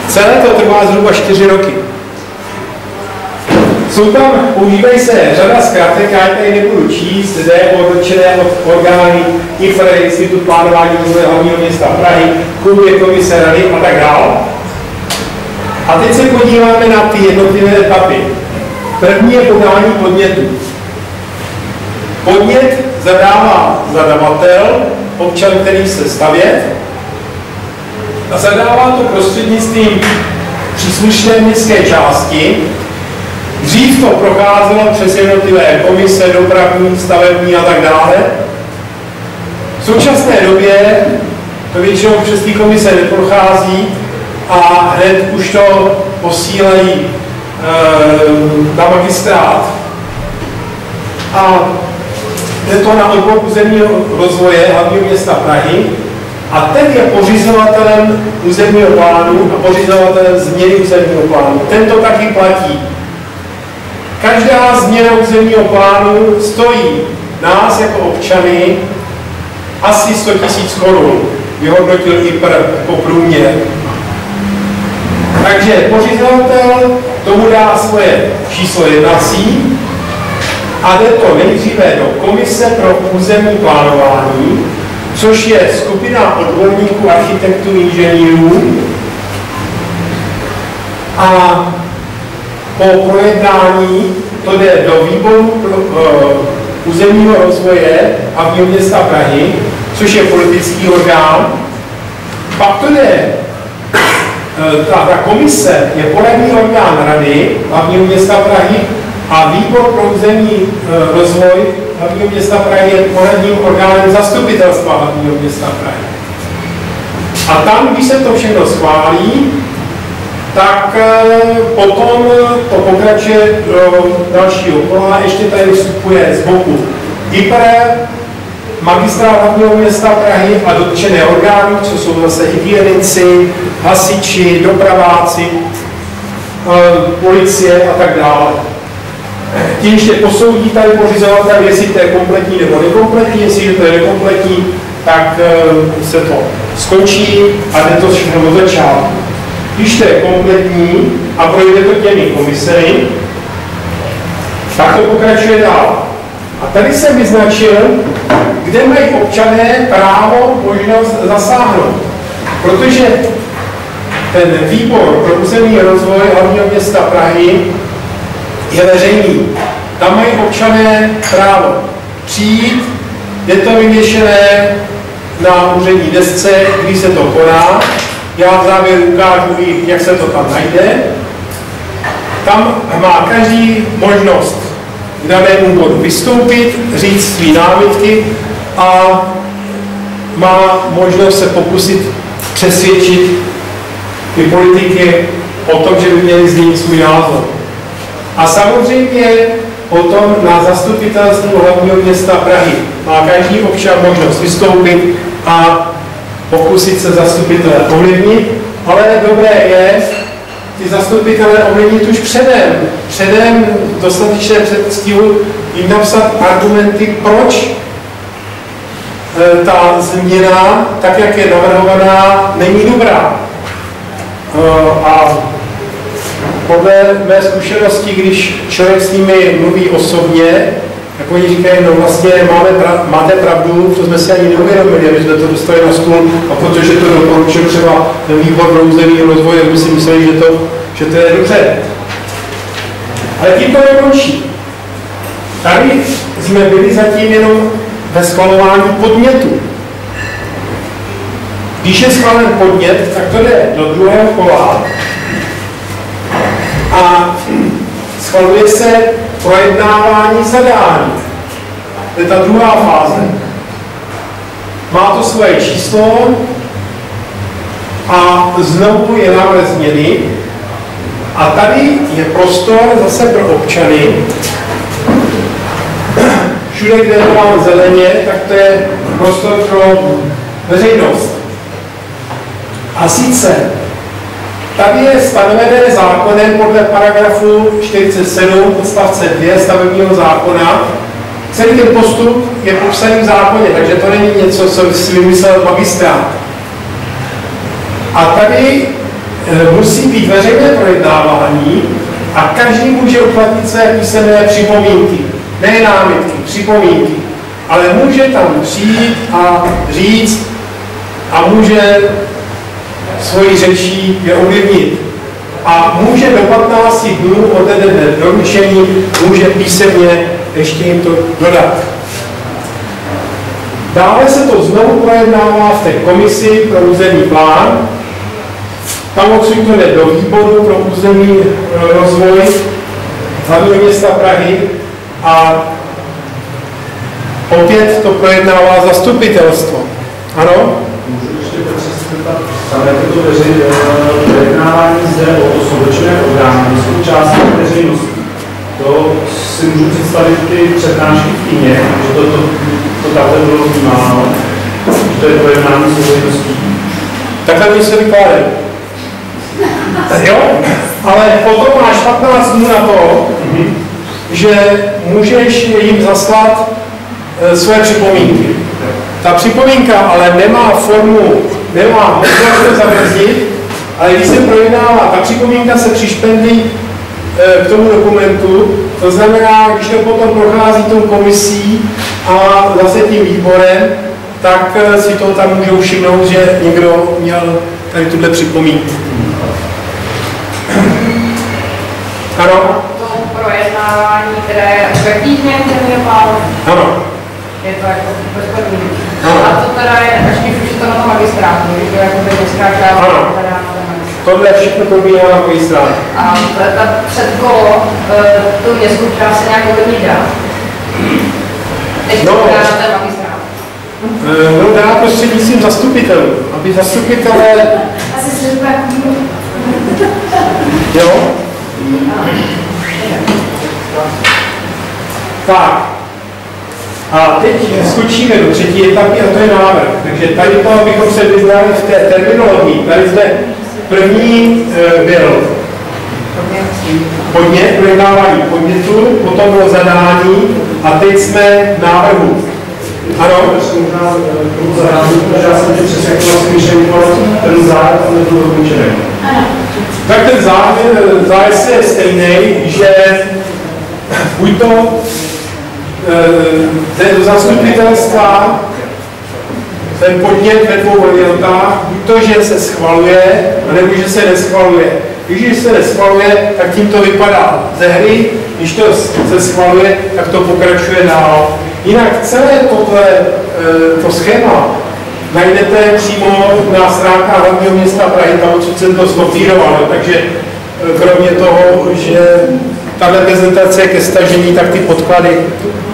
Celé to trvá zhruba 4 roky. Jsou tam, používají se řada zkrátek, já tady nebudu číst, zde o dotčené orgány, IFR, Institut plánování rozvoje hlavního města Prahy, Kubě, komise rady a tak dále. A teď se podíváme na ty jednotlivé etapy. První je podání podnětu. Podnět zadává zadavatel, občan, který se stavět, a zadává to prostřednictvím příslušné městské části, Dřív to procházelo přes jednotlivé komise, dopravní, stavební a tak dále. V současné době to většinou přes ty komise neprochází a hned už to posílají e, na magistrát. A je to na odbor územního rozvoje hlavního města Prahy a ten je pořizovatelem územního plánu a pořizovatelem změny územního plánu. Tento taky platí Každá změna územního plánu stojí nás jako občany asi 100 000 korun. Vyhodnotil IPR jako průměr. Takže pořizovatel tomu dá svoje číslo jednací a jde to nejdříve do Komise pro územní plánování, což je skupina odborníků, architektů, inženýrů. A po projednání to jde do výboru pro, uh, územního rozvoje a města Prahy, což je politický orgán. Pak to jde, ta, ta komise je poradní orgán rady hlavního města Prahy a výbor pro územní uh, rozvoj hlavního města Prahy je poradním orgánem zastupitelstva hlavního města Prahy. A tam, když se to všechno schválí, tak eh, potom to pokračuje do dalšího kola. Ještě tady vstupuje z boku IPRE, magistrát hlavního města Prahy a dotčené orgány, co jsou zase hygienici, hasiči, dopraváci, eh, policie a tak dále. Ti ještě posoudí tady pořizovatel, jestli to je kompletní nebo nekompletní, jestli to je nekompletní, tak eh, se to skončí a jde to všechno do začátku když to je kompletní a projde to těmi komisemi, tak to pokračuje dál. A tady jsem vyznačil, kde mají občané právo možnost zasáhnout. Protože ten výbor pro územní rozvoj hlavního města Prahy je veřejný. Tam mají občané právo přijít, je to vyvěšené na úřední desce, kdy se to koná. Já v závěru ukážu, jak se to tam najde. Tam má každý možnost k danému bodu vystoupit, říct své námitky a má možnost se pokusit přesvědčit ty politiky o tom, že by měli změnit svůj názor. A samozřejmě potom na zastupitelstvu hlavního města Prahy má každý občan možnost vystoupit a pokusit se zastupitele ovlivnit, ale dobré je ty zastupitele ovlivnit už předem. Předem dostatečné předstihu jim napsat argumenty, proč ta změna, tak jak je navrhovaná, není dobrá. E, a podle mé zkušenosti, když člověk s nimi mluví osobně, tak oni říkají, no vlastně máme pra, máte pravdu, to jsme si ani neuvědomili, aby jsme to dostali na stůl a protože to doporučil třeba ten výbor pro územní rozvoj, aby si mysleli, že to, že to je dobře. Ale tím to nekončí. Tady jsme byli zatím jenom ve schvalování podnětu. Když je schválen podnět, tak to jde do druhého kola a schvaluje se projednávání zadání. To je ta druhá fáze. Má to svoje číslo a znovu je návrh změny. A tady je prostor zase pro občany. Všude, kde to mám zeleně, tak to je prostor pro veřejnost. A sice Tady je stanovené zákonem podle paragrafu 47 odstavce 2 stavebního zákona. Celý ten postup je popsaný v zákoně, takže to není něco, co si vymyslel magistrát. A tady e, musí být veřejné projednávání a každý může uplatnit své písemné připomínky. Ne námitky, připomínky. Ale může tam přijít a říct a může svoji řečí je ovlivnit. A může do 15 dnů od té doručení, může písemně ještě jim to dodat. Dále se to znovu projednává v té komisi pro územní plán. Tam odsud to jde do výboru pro územní eh, rozvoj hlavního města Prahy a opět to projednává zastupitelstvo. Ano? tam jako to projednávání zde o to společné orgány jsou části veřejnosti. To si můžu představit ty přednášky v kyně, že to, to, to takhle bylo vnímáno, že to je projednání s veřejností. Takhle by se vykládají. <laughs> Jo, ale potom máš 15 dnů na to, mm-hmm. Že můžeš jim zaslat e, své připomínky. Ta připomínka ale nemá formu nemá možnost to zabrzdit, ale když se projednává, ta připomínka se přišpendlí e, k tomu dokumentu, to znamená, když to potom prochází tou komisí a zase tím výborem, tak e, si to tam můžou všimnout, že někdo měl tady tuhle připomínku. Ano? Projednávání, které je každý den, Ano. Je to jako bezpodmínky. A to teda je, až když už je to na tom magistrátu, když to jako městská část, teda na tom Tohle všechno probíhá na magistrátu. A ta předkolo, eh, tu městskou část se nějak ovlivnit dá. Než No. na ten magistrát. E, No dá prostřednictvím zastupitelů, aby zastupitelé, Asi se to jako jo? Tak. A teď skočíme do třetí etapy a to je návrh. Takže tady to bychom se vyznali v té terminologii. Tady zde první e, byl podnět, projednávání podnětu, potom bylo zadání a teď jsme návrhu. Ano? Možná eh, tomu zadání, protože já jsem tě přesně vlastně myšlenkoval ten zájem a nebyl dokončený. Tak ten závěr, závěr je stejný, že buď to eh, ten zastupitelstva ten podnět ve dvou variantách, buď to, že se schvaluje, nebo že se neschvaluje. Když se neschvaluje, tak tím to vypadá ze hry, když to se schvaluje, tak to pokračuje dál. Jinak celé tohle, eh, to schéma najdete přímo na stránkách hlavního města Prahy, tam odsud jsem to skopíroval, takže eh, kromě toho, že tahle prezentace je ke stažení, tak ty podklady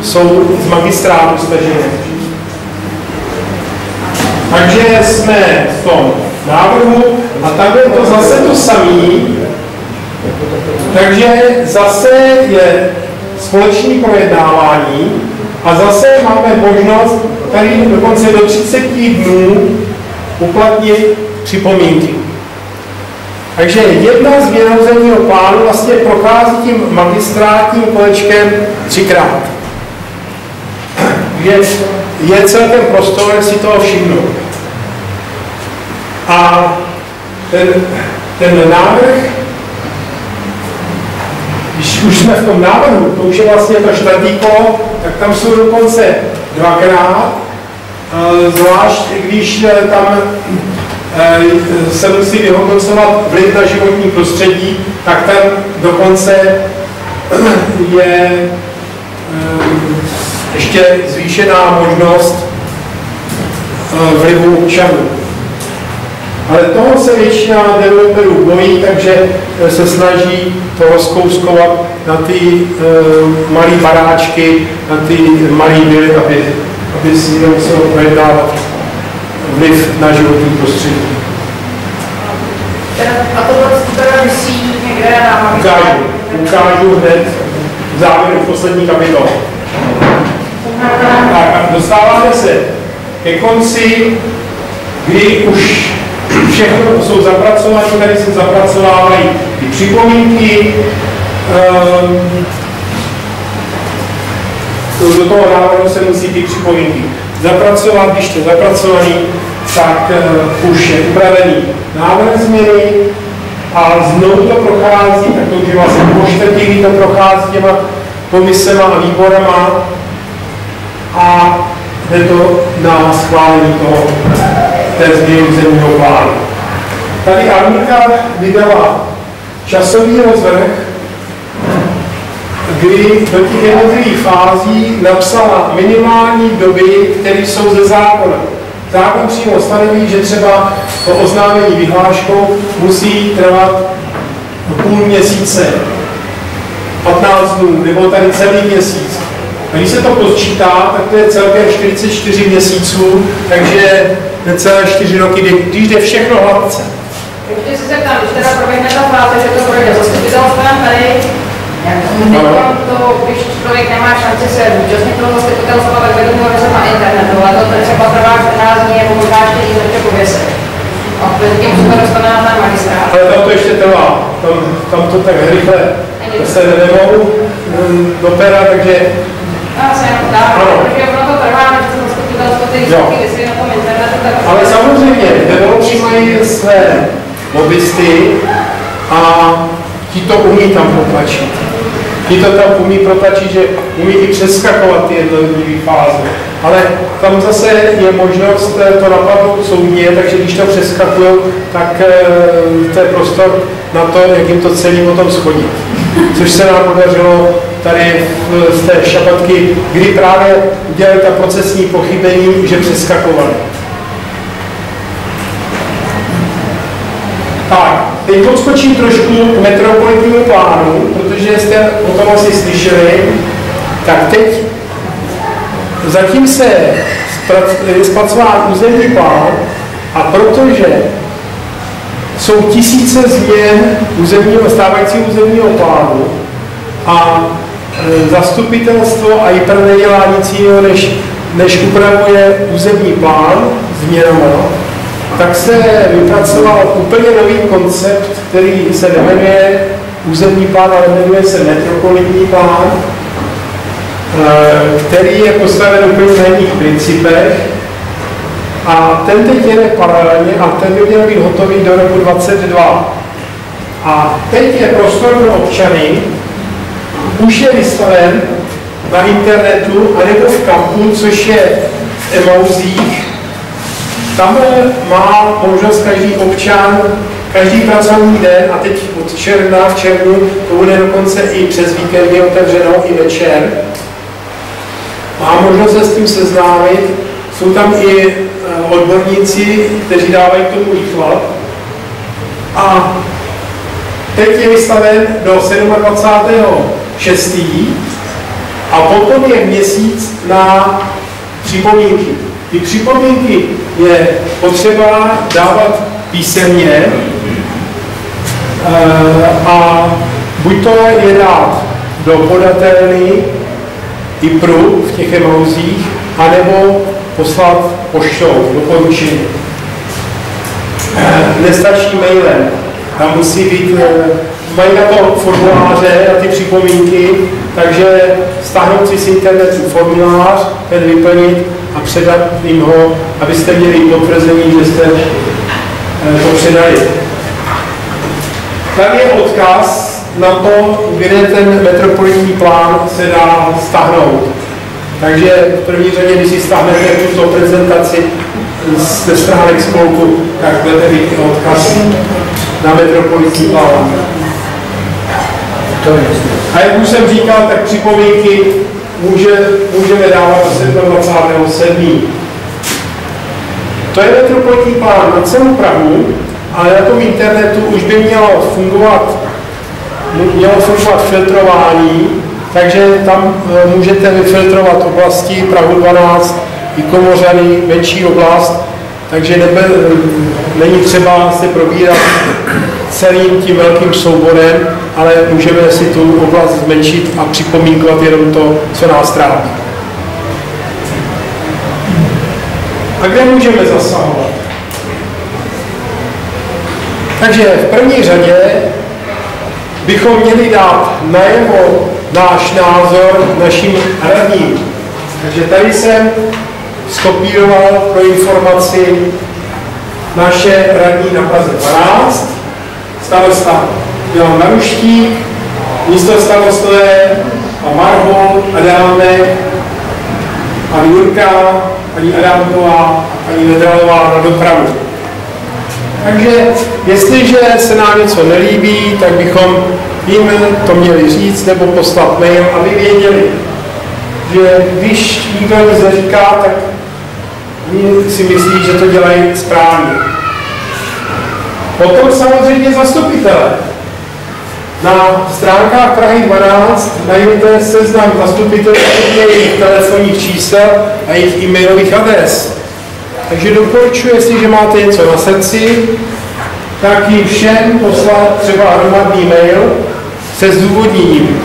jsou z magistrátu stažené. Takže jsme v tom návrhu a tam je to zase to samé. Takže zase je společné projednávání a zase máme možnost tady dokonce do 30 dnů uplatnit připomínky. Takže jedna z územního plánu vlastně prochází tím magistrátním kolečkem třikrát. Je, je celkem prostor, si toho všimnout. A ten, ten návrh, už jsme v tom návrhu, to už je vlastně to čtvrtý kolo, tak tam jsou dokonce dvakrát, zvlášť když eh, tam eh, se musí vyhodnocovat vliv na životní prostředí, tak tam dokonce <clears throat> je ještě zvýšená možnost vlivu občanů. Ale toho se většina developerů bojí, takže se snaží to rozkouskovat na ty uh, malé baráčky, na ty malé vily, aby, aby si nemuselo projednávat vliv na životní prostředí. A tohle teda vysí někde na Ukážu, ukážu hned v závěru poslední kapitol. Tak a dostáváme se ke konci, kdy už všechno jsou zapracované, tady se zapracovávají ty připomínky, do toho návrhu se musí ty připomínky zapracovat, když to zapracovaný, tak uh, už je upravený návrh změny a znovu to prochází, tak to už vlastně po čtvrtý, to prochází těma komisema a výborama a jde to na schválení toho té změny územního plánu. Tady Armika vydala časový rozvrh, kdy do těch jednotlivých fází napsala minimální doby, které jsou ze zákona. Zákon přímo stanoví, že třeba to oznámení vyhláškou musí trvat půl měsíce, 15 dnů, nebo tady celý měsíc. A když se to počítá, tak to je celkem 44 měsíců, takže necelé 4 roky, když jde všechno hladce. Ještě se zeptám, když teda proběhne ta fáze, že to projde zastupitelstvem tady, to, když člověk nemá šanci se účastnit toho zastupitelstva, tak vedu na internetu, ale to třeba trvá 14 dní nebo možná ještě i začne pověsit. A tím se to dostane na magistrát. Ale tam to ještě trvá, tam, tam to tak rychle se nemohu mm, do pera, takže... Já se jenom dám, protože ono to trvá, než to zastupitelstvo ty výsledky vysvětlí na tom internetu, tak... Ale samozřejmě, developři mají své lobbysty a ti to umí tam potlačit. Ti to tam umí protlačit, že umí i přeskakovat ty jednotlivé fáze. Ale tam zase je možnost eh, to napadnout soudně, takže když to přeskakují, tak eh, to je prostor na to, jak jim to celý potom schodí. Což se nám podařilo tady z té šapatky, kdy právě udělali ta procesní pochybení, že přeskakovali. Tak, teď odskočím trošku k metropolitnímu plánu, protože jste o tom asi slyšeli. Tak teď zatím se zpracová územní plán a protože jsou tisíce změn územního, stávajícího územního plánu a e, zastupitelstvo a IPR nedělá nic jiného, než, než upravuje územní plán změnama, tak se vypracoval úplně nový koncept, který se nemenuje územní plán, ale jmenuje se metropolitní plán, eh, který je postaven úplně na jiných principech. A ten teď jede paralelně a ten by měl být hotový do roku 2022. A teď je prostor pro občany, už je vystaven na internetu nebo v kampu, což je v Emauzích, tam má možnost každý občan každý pracovní den a teď od června v červnu to bude dokonce i přes víkend otevřeno i večer, má možnost se s tím seznámit. Jsou tam i eh, odborníci, kteří dávají k tomu výklad. A teď je vystaven do 27.6. a potom je měsíc na připomínky. Ty připomínky je potřeba dávat písemně eh, a buď to je dát do podatelny IPRu v těch emouzích, anebo poslat poštou, doporučení. Eh, nestačí mailem, tam musí být, eh, mají na to formuláře, na ty připomínky, takže stáhnout si z internetu formulář, ten vyplnit a předat jim ho, abyste měli potvrzení, že jste eh, to předali. Tady je odkaz na to, kde ten metropolitní plán se dá stáhnout. Takže v první řadě, když si stáhnete tuto prezentaci ze stránek spolku, tak budete mít odkaz na metropolitní plán. A jak už jsem říkal, tak připomínky může, můžeme dávat do 27. To je metropolitní plán na celou Prahu, ale na tom internetu už by mělo fungovat, mělo fungovat filtrování, takže tam e, můžete vyfiltrovat oblasti Prahu 12 i Komořany, menší oblast, takže nebe, není třeba se probírat celým tím velkým souborem, ale můžeme si tu oblast zmenšit a připomínkovat jenom to, co nás trápí. A kde můžeme zasahovat? Takže v první řadě bychom měli dát najevo náš názor našim radním. Takže tady jsem skopíroval pro informaci naše radní na Praze 12, starosta Milan Maruštík, místo starostové a Marhol, Adámek, pan Jurka, paní Adámková a paní Nedralová na dopravu. Takže jestliže se nám něco nelíbí, tak bychom jim to měli říct nebo poslat mail, aby věděli, že když nikdo nic neříká, tak oni si myslí, že to dělají správně. Potom samozřejmě zastupitele. Na stránkách Prahy 12 najdete seznam zastupitelů, jejich telefonních čísel a jejich e-mailových adres. Takže doporučuji, jestliže máte něco na srdci, tak jim všem poslat třeba hromadný mail se zdůvodněním.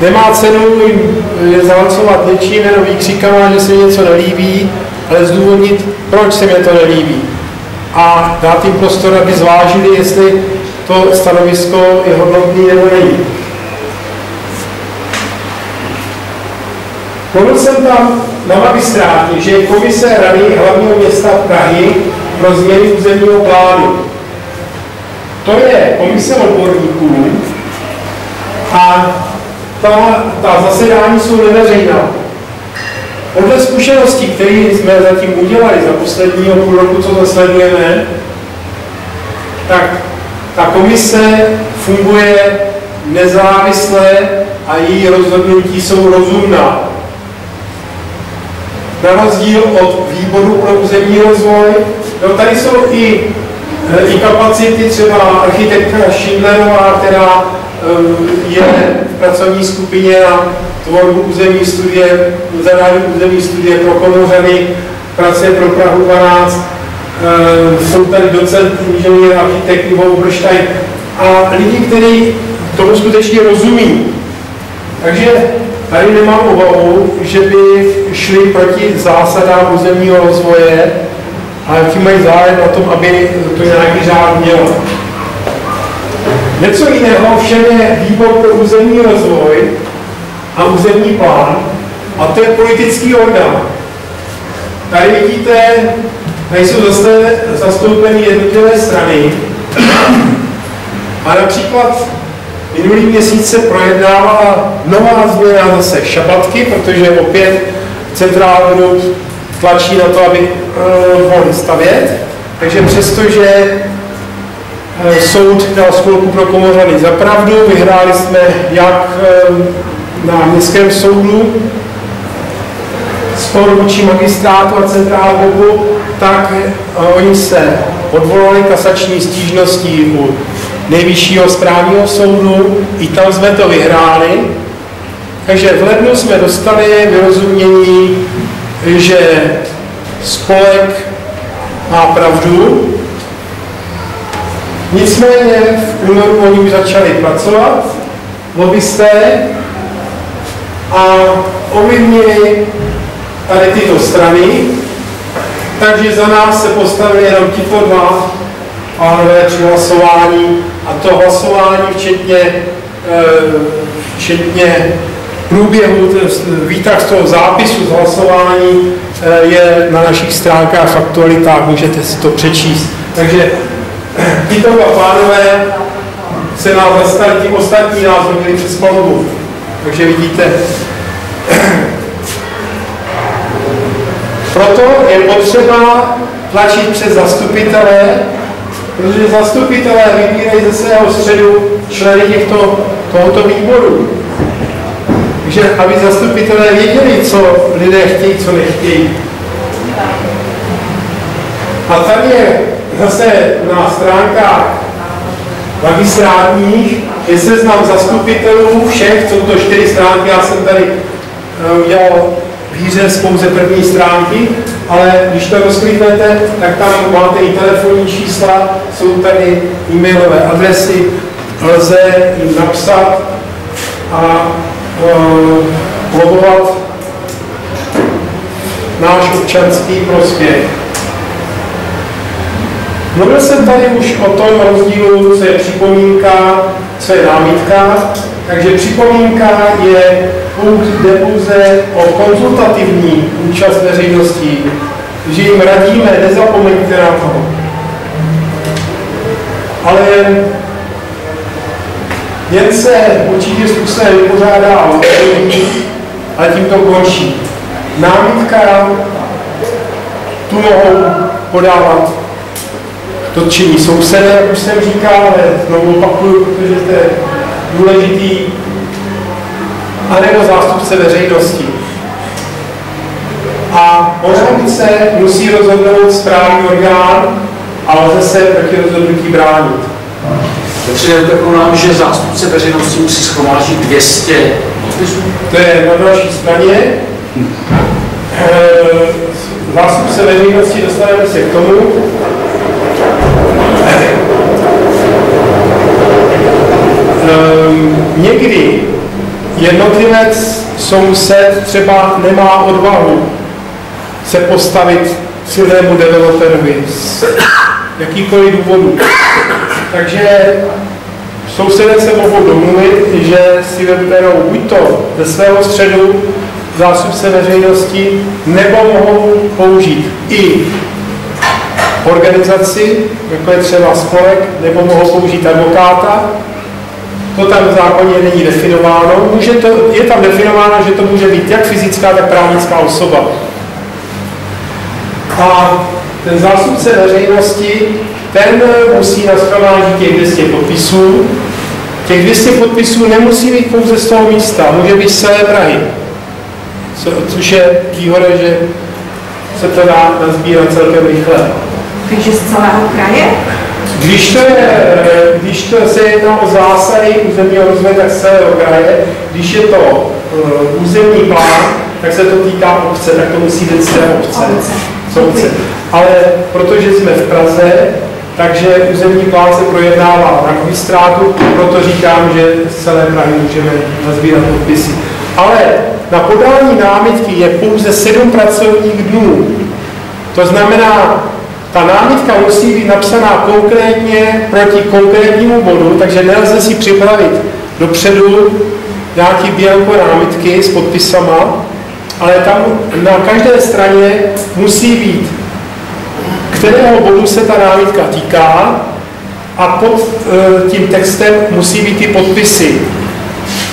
Nemá cenu jim zalcovat něčím, jenom výkřikama, že se něco nelíbí, ale zdůvodnit, proč se mi to nelíbí. A dát jim prostor, aby zvážili, jestli to stanovisko je hodnotný nebo není. Mluvil jsem tam na magistrátě, že je komise Rady hlavního města Prahy pro změny územního plánu. To je komise odborníků a ta, ta zasedání jsou neveřejná. Podle zkušeností, které jsme zatím udělali za posledního půl roku, co to sledujeme, tak ta komise funguje nezávisle a její rozhodnutí jsou rozumná. Na rozdíl od výboru pro územní rozvoj, no tady jsou i, e, i kapacity, třeba architektka Schindlerová, která je v pracovní skupině na tvorbu územní studie, zadání územní studie pro Komořany, pracuje pro Prahu 12, e, jsou tady docent inženýr, architekt Ivo Oberstein a lidi, kteří tomu skutečně rozumí. Takže tady nemám obavu, že by šli proti zásadám územního rozvoje, ale ti mají zájem na tom, aby to nějaký řád mělo. Něco jiného všem je výbor pro územní rozvoj a územní plán a to je politický orgán. Tady vidíte, tady jsou zase zastoupeny jednotlivé strany a například minulý měsíc se projednávala nová změna zase šabatky, protože opět centrálu tlačí na to, aby mohli stavět. Takže přestože soud dal spolku pro komořany za pravdu, vyhráli jsme jak uh, na městském soudu, spor vůči magistrátu a centrálu tak uh, oni se odvolali kasační stížností u nejvyššího správního soudu, i tam jsme to vyhráli. Takže v lednu jsme dostali vyrozumění, že spolek má pravdu. Nicméně v únoru oni už začali pracovat, lobbysté, a ovlivnili tady tyto strany, takže za nás se postavili jenom tito dva pánové při hlasování a to hlasování včetně, eh, včetně průběhu, výtah z toho zápisu z hlasování eh, je na našich stránkách v aktualitách, můžete si to přečíst. Takže tyto dva pánové se nás zastali, ti ostatní nás hodili přes palubu. Takže vidíte, proto je potřeba tlačit přes zastupitele, protože zastupitelé vybírají ze svého středu členy těchto, tohoto výboru. Takže aby zastupitelé věděli, co lidé chtějí, co nechtějí. A tady je zase na stránkách magistrátních je seznam zastupitelů všech, jsou to čtyři stránky, já jsem tady uh, udělal výřez pouze první stránky, ale když to rozkliknete, tak tam máte i telefonní čísla, jsou tady e-mailové adresy, lze jim napsat a uh, lobovat náš občanský prospěch. Mluvil jsem tady už o tom rozdílu, co je připomínka, co je námitka. Takže připomínka je jde pouze o konzultativní účast veřejnosti, že jim radíme, nezapomeňte na to. Ale jen se určitě způsobem vypořádá ale tím to končí. Námitka tu mohou podávat dotčení sousedé, jak už jsem říkal, ale znovu opakuju, protože to je důležitý, anebo zástupce veřejnosti. A o se musí rozhodnout správný orgán a lze se proti rozhodnutí bránit. Takže to nám, že zástupce veřejnosti musí schromáždit 200 podpisů? To je na další straně. E, zástupce veřejnosti dostaneme se k tomu. Ehm, někdy jednotlivec, soused třeba nemá odvahu se postavit silnému developerovi z jakýkoliv důvodu. Takže sousedé se mohou domluvit, že si vyberou buď to ze svého středu zástupce veřejnosti, nebo mohou použít i organizaci, jako je třeba spolek, nebo mohou použít advokáta, to tam v zákoně není definováno. Může to, je tam definováno, že to může být jak fyzická, tak právnická osoba. A ten zástupce veřejnosti, ten musí nashromáždit těch 200 podpisů. Těch 200 podpisů nemusí být pouze z toho místa, může být z celé Prahy. Co, což je výhoda, že se to dá nazbírat celkem rychle. Takže z celého kraje? Když to, je, když to se jedná o zásahy územního rozvoje, tak z celého kraje, když je to uh, územní plán, tak se to týká obce, tak to musí být celé obce. obce. Ale protože jsme v Praze, takže územní plán se projednává na magistrátu, proto říkám, že z celé Prahy můžeme nazbírat podpisy. Ale na podání námitky je pouze 7 pracovních dnů. To znamená, ta námitka musí být napsaná konkrétně proti konkrétnímu bodu, takže nelze si připravit dopředu nějaký bělko námitky s podpisama, ale tam na každé straně musí být, kterého bodu se ta námitka týká a pod e, tím textem musí být ty podpisy.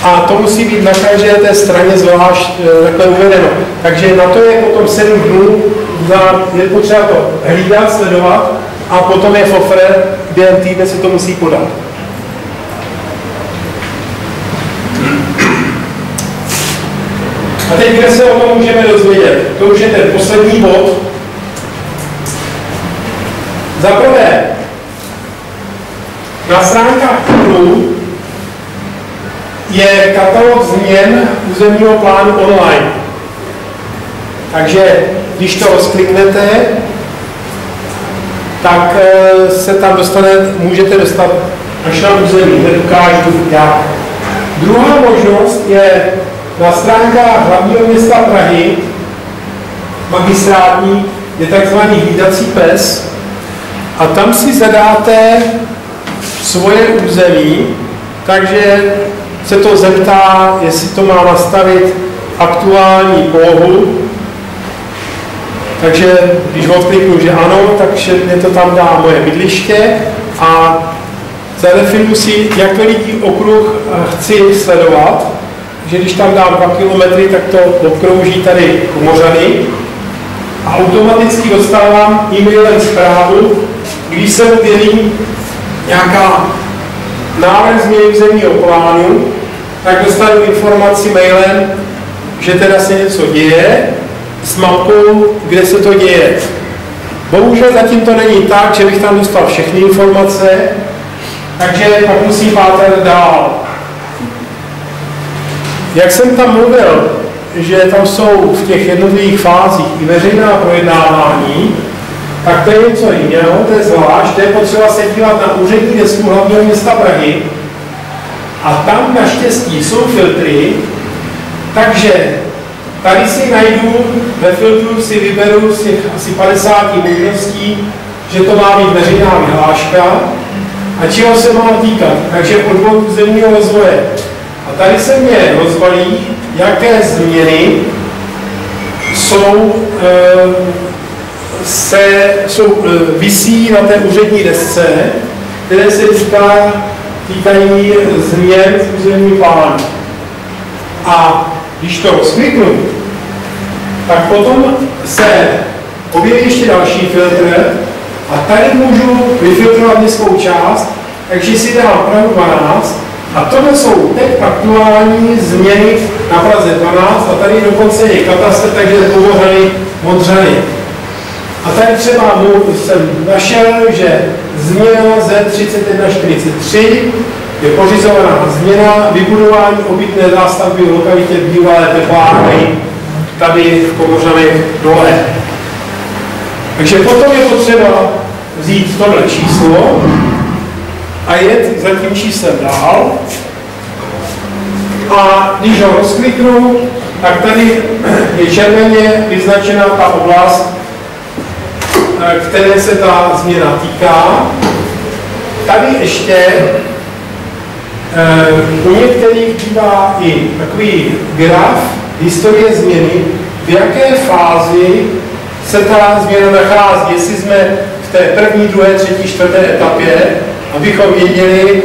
A to musí být na každé té straně zvlášť e, takhle uvedeno. Takže na to je potom 7 dnů za, je potřeba to hlídat, sledovat a potom je fofre, během týdne se to musí podat. A teď, kde se o tom můžeme dozvědět? To už je ten poslední bod. Za prvé, na stránkách Google je katalog změn územního plánu online. Takže když to rozkliknete, tak eh, se tam dostane, můžete dostat až na území, hned ukážu jak. Druhá možnost je na stránkách hlavního města Prahy, magistrátní, je takzvaný hlídací pes a tam si zadáte svoje území, takže se to zeptá, jestli to má nastavit aktuální polohu. Takže když odkliknu, že ano, takže mě to tam dá moje bydliště a zadefinuji si, jak veliký okruh chci sledovat. Že když tam dám 2 kilometry, tak to obkrouží tady Mořany a automaticky dostávám e-mailem zprávu, když se objeví nějaká návrh změny územního plánu, tak dostanu informaci mailem, že teda se něco děje s mapkou, kde se to děje. Bohužel zatím to není tak, že bych tam dostal všechny informace, takže pak musím pátrat dál. Jak jsem tam mluvil, že tam jsou v těch jednotlivých fázích i veřejná projednávání, tak to je něco jiného, to je zvlášť, to je potřeba se dívat na úřední desku hlavního města Prahy a tam naštěstí jsou filtry, takže tady si najdu, ve filtru si vyberu z těch asi 50 možností, že to má být veřejná vyhláška a čeho se má týkat. Takže odbor územního rozvoje. A tady se mě rozvalí, jaké změny jsou e, se, jsou, e, visí na té úřední desce, které se týká, týkají změn v územní plánu. A když to rozkliknu, tak potom se objeví ještě další filtr a tady můžu vyfiltrovat městskou část, takže si dám Prahu 12 a tohle jsou teď aktuální změny na Praze 12 a tady dokonce je katastr, takže povořeny modřany. A tady třeba jsem našel, že změna ze 3143 je pořizovaná změna vybudování obytné zástavby v lokalitě bývalé teplárny tady v Komořanech dole. Takže potom je potřeba vzít tohle číslo a jet za tím číslem dál. A když ho rozkliknu, tak tady je červeně vyznačená ta oblast, které se ta změna týká. Tady ještě eh, u některých bývá i takový graf historie změny, v jaké fázi se ta změna nachází, jestli jsme v té první, druhé, třetí, čtvrté etapě, abychom věděli,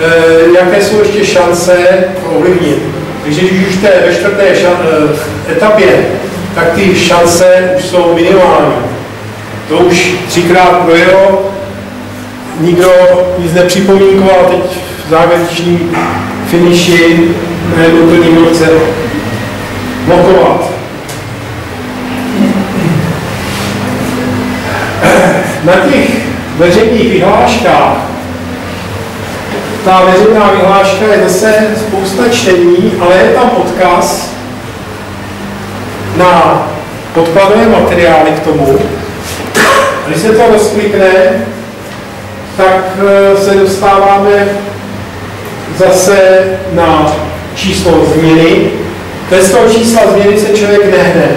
eh, jaké jsou ještě šance ovlivnit. Takže když už jste ve čtvrté etapě, tak ty šance už jsou minimální. To už třikrát projelo, nikdo nic nepřipomínkoval, teď v závěrečním finiši najednou to nikdo chce blokovat. Na těch veřejných vyhláškách ta veřejná vyhláška je zase spousta čtení, ale je tam odkaz na podkladové materiály k tomu, když se to rozklikne, tak eh, se dostáváme zase na číslo změny. Bez toho čísla změny se člověk nehne.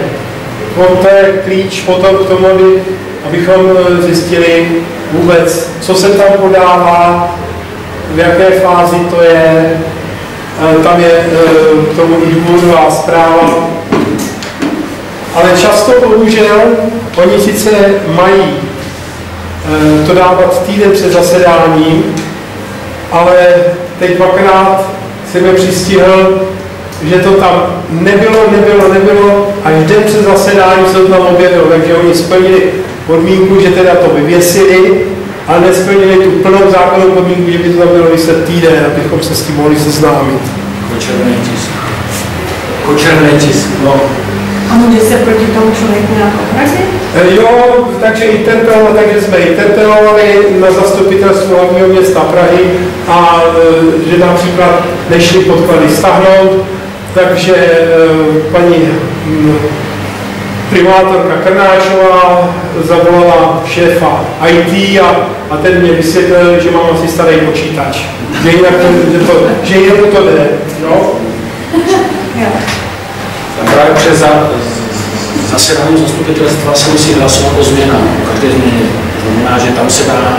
To je klíč potom k tomu, aby, abychom eh, zjistili vůbec, co se tam podává, v jaké fázi to je. Eh, tam je k tomu důvodová zpráva, ale často bohužel oni sice mají e, to dávat týden před zasedáním, ale teď dvakrát jsem je přistihl, že to tam nebylo, nebylo, nebylo, až den před zasedáním se tam objevilo, takže oni splnili podmínku, že teda to vyvěsili, ale nesplnili tu plnou zákonnou podmínku, že by to tam bylo vyset týden, abychom se s tím mohli seznámit. Červený tisk. jako černý tisk. No, A může se proti tomu člověk nějak opravit? E, Jo, takže interpelovali, takže jsme interpelovali na zastupitelstvu hlavního města Prahy a e, že například nešli podklady stáhnout, takže e, paní mm, primátorka Krnáčová zavolala šéfa IT a, a ten mě vysvětlil, že mám asi starý počítač, že jinak to, že, to, že to jde, jo? Právě přes za, zasedání zastupitelstva se musí hlasovat o změnách, o každé změně. To znamená, že tam se dá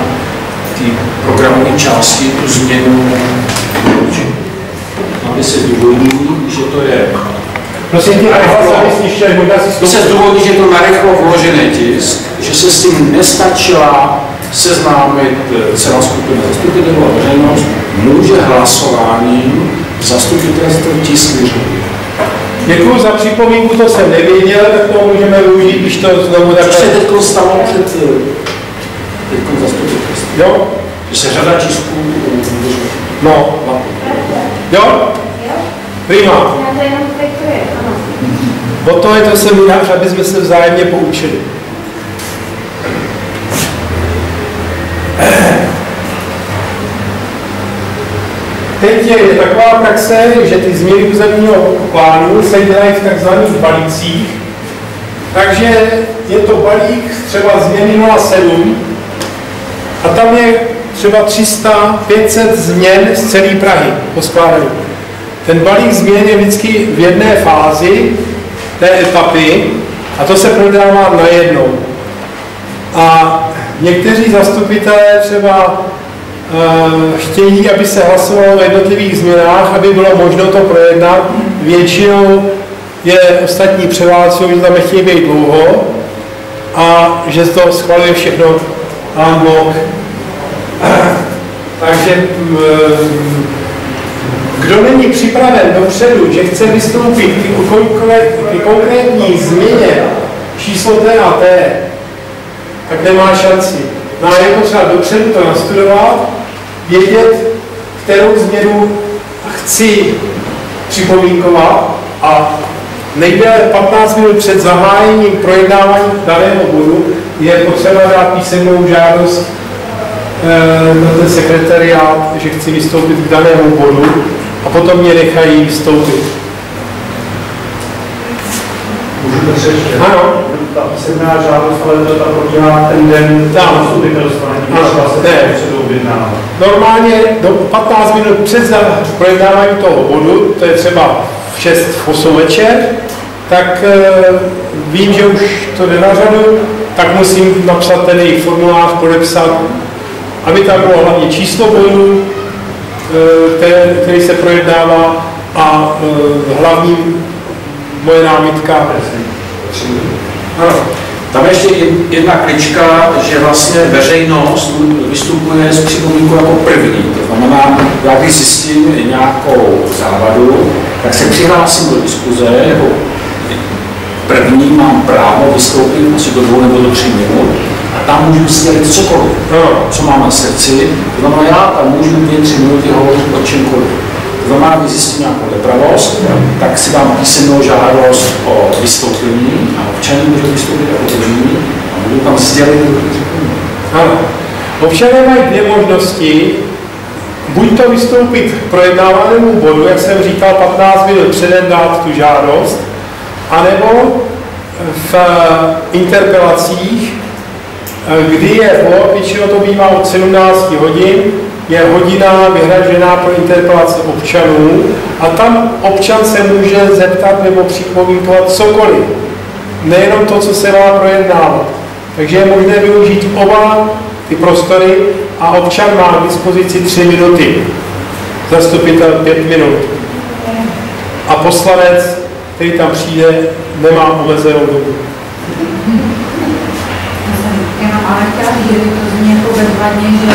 ty programové části tu změnu. Aby se zdůvodní, že to je Prosím tě, To se zdůvodní, že to narychlo vložený tisk, že se s tím nestačila seznámit eh, celá skupina zastupitelů a veřejnost, může hlasováním zastupitelstvo tisk vyřadit. Děkuji za připomínku, to jsem nevěděl, tak to můžeme využít, když to znovu To se takhle... teď stalo před eh, teď Jo? že se řada tisků vyřadila. No. Jo? Prima. O to je to seminář, aby jsme se vzájemně poučili. Teď je taková praxe, že ty změny územního plánu se dělají v takzvaných balících. Takže je to balík třeba změny 07 a tam je třeba 300, 500 změn z celé Prahy poskládaný. Ten balík změn je vždycky v jedné fázi té etapy a to se prodává najednou. A někteří zastupitelé třeba chtějí, aby se hlasovalo o jednotlivých změnách, aby bylo možno to projednat. Většinou je ostatní převálcují, že tam nechtějí být dlouho a že to schvaluje všechno en bloc. <clears throat> Takže mm, kdo není připraven dopředu, že chce vystoupit k konkrétní změně číslo T a T, tak nemá šanci. No a je potřeba dopředu to nastudovat, vědět, kterou změnu chci připomínkovat a nejdéle 15 minut před zahájením projednávání daného bodu je potřeba dát písemnou žádost eh, na ten sekretariát, že chci vystoupit k danému bodu a potom mě nechají vystoupit. Můžu to ještě? Ano. Ta písemná žádost, ale to ta probíhá ten den Tam. Normálně do 15 minut před projednáváním toho bodu, to je třeba v 6, v 8 večer, tak e, vím, že už to jde na řadu, tak musím napsat ten jejich formulář, podepsat, aby tam bylo hlavně číslo bodu, e, který se projednává a e, hlavní moje námitka. Ano. Tam je ještě jed- jedna klička, že vlastně veřejnost vystupuje s připomínkou jako první. To znamená, já když zjistím nějakou závadu, tak se přihlásím do diskuze, jako první mám právo vystoupit asi do dvou nebo do tří minut a tam můžu sdělit cokoliv, Ano. co mám na srdci. To znamená, já tam můžu dvě, tři minuty hovořit o čemkoliv. To znamená, zjistím nějakou nepravost, tak si dám písemnou žádost o vystoupení a občané můžou vystoupit jako první a budu tam sdělit, Ano. Občané mají dvě možnosti. Buď to vystoupit k projednávanému bodu, jak jsem říkal, 15 minut předem dát tu žádost, anebo v eh, interpelacích, eh, kdy je bod, většinou to bývá od 17 hodin, je hodina vyhražená pro interpelace občanů a tam občan se může zeptat nebo připomínkovat cokoliv. Nejenom to, co se má projednávat. Takže je možné využít oba ty prostory a občan má k dispozici tři minuty. Zastupitel pět minut. A poslanec, který tam přijde, nemá omezenou dobu. Jenom ale chtěla říct, že to zní jako bezvadně, že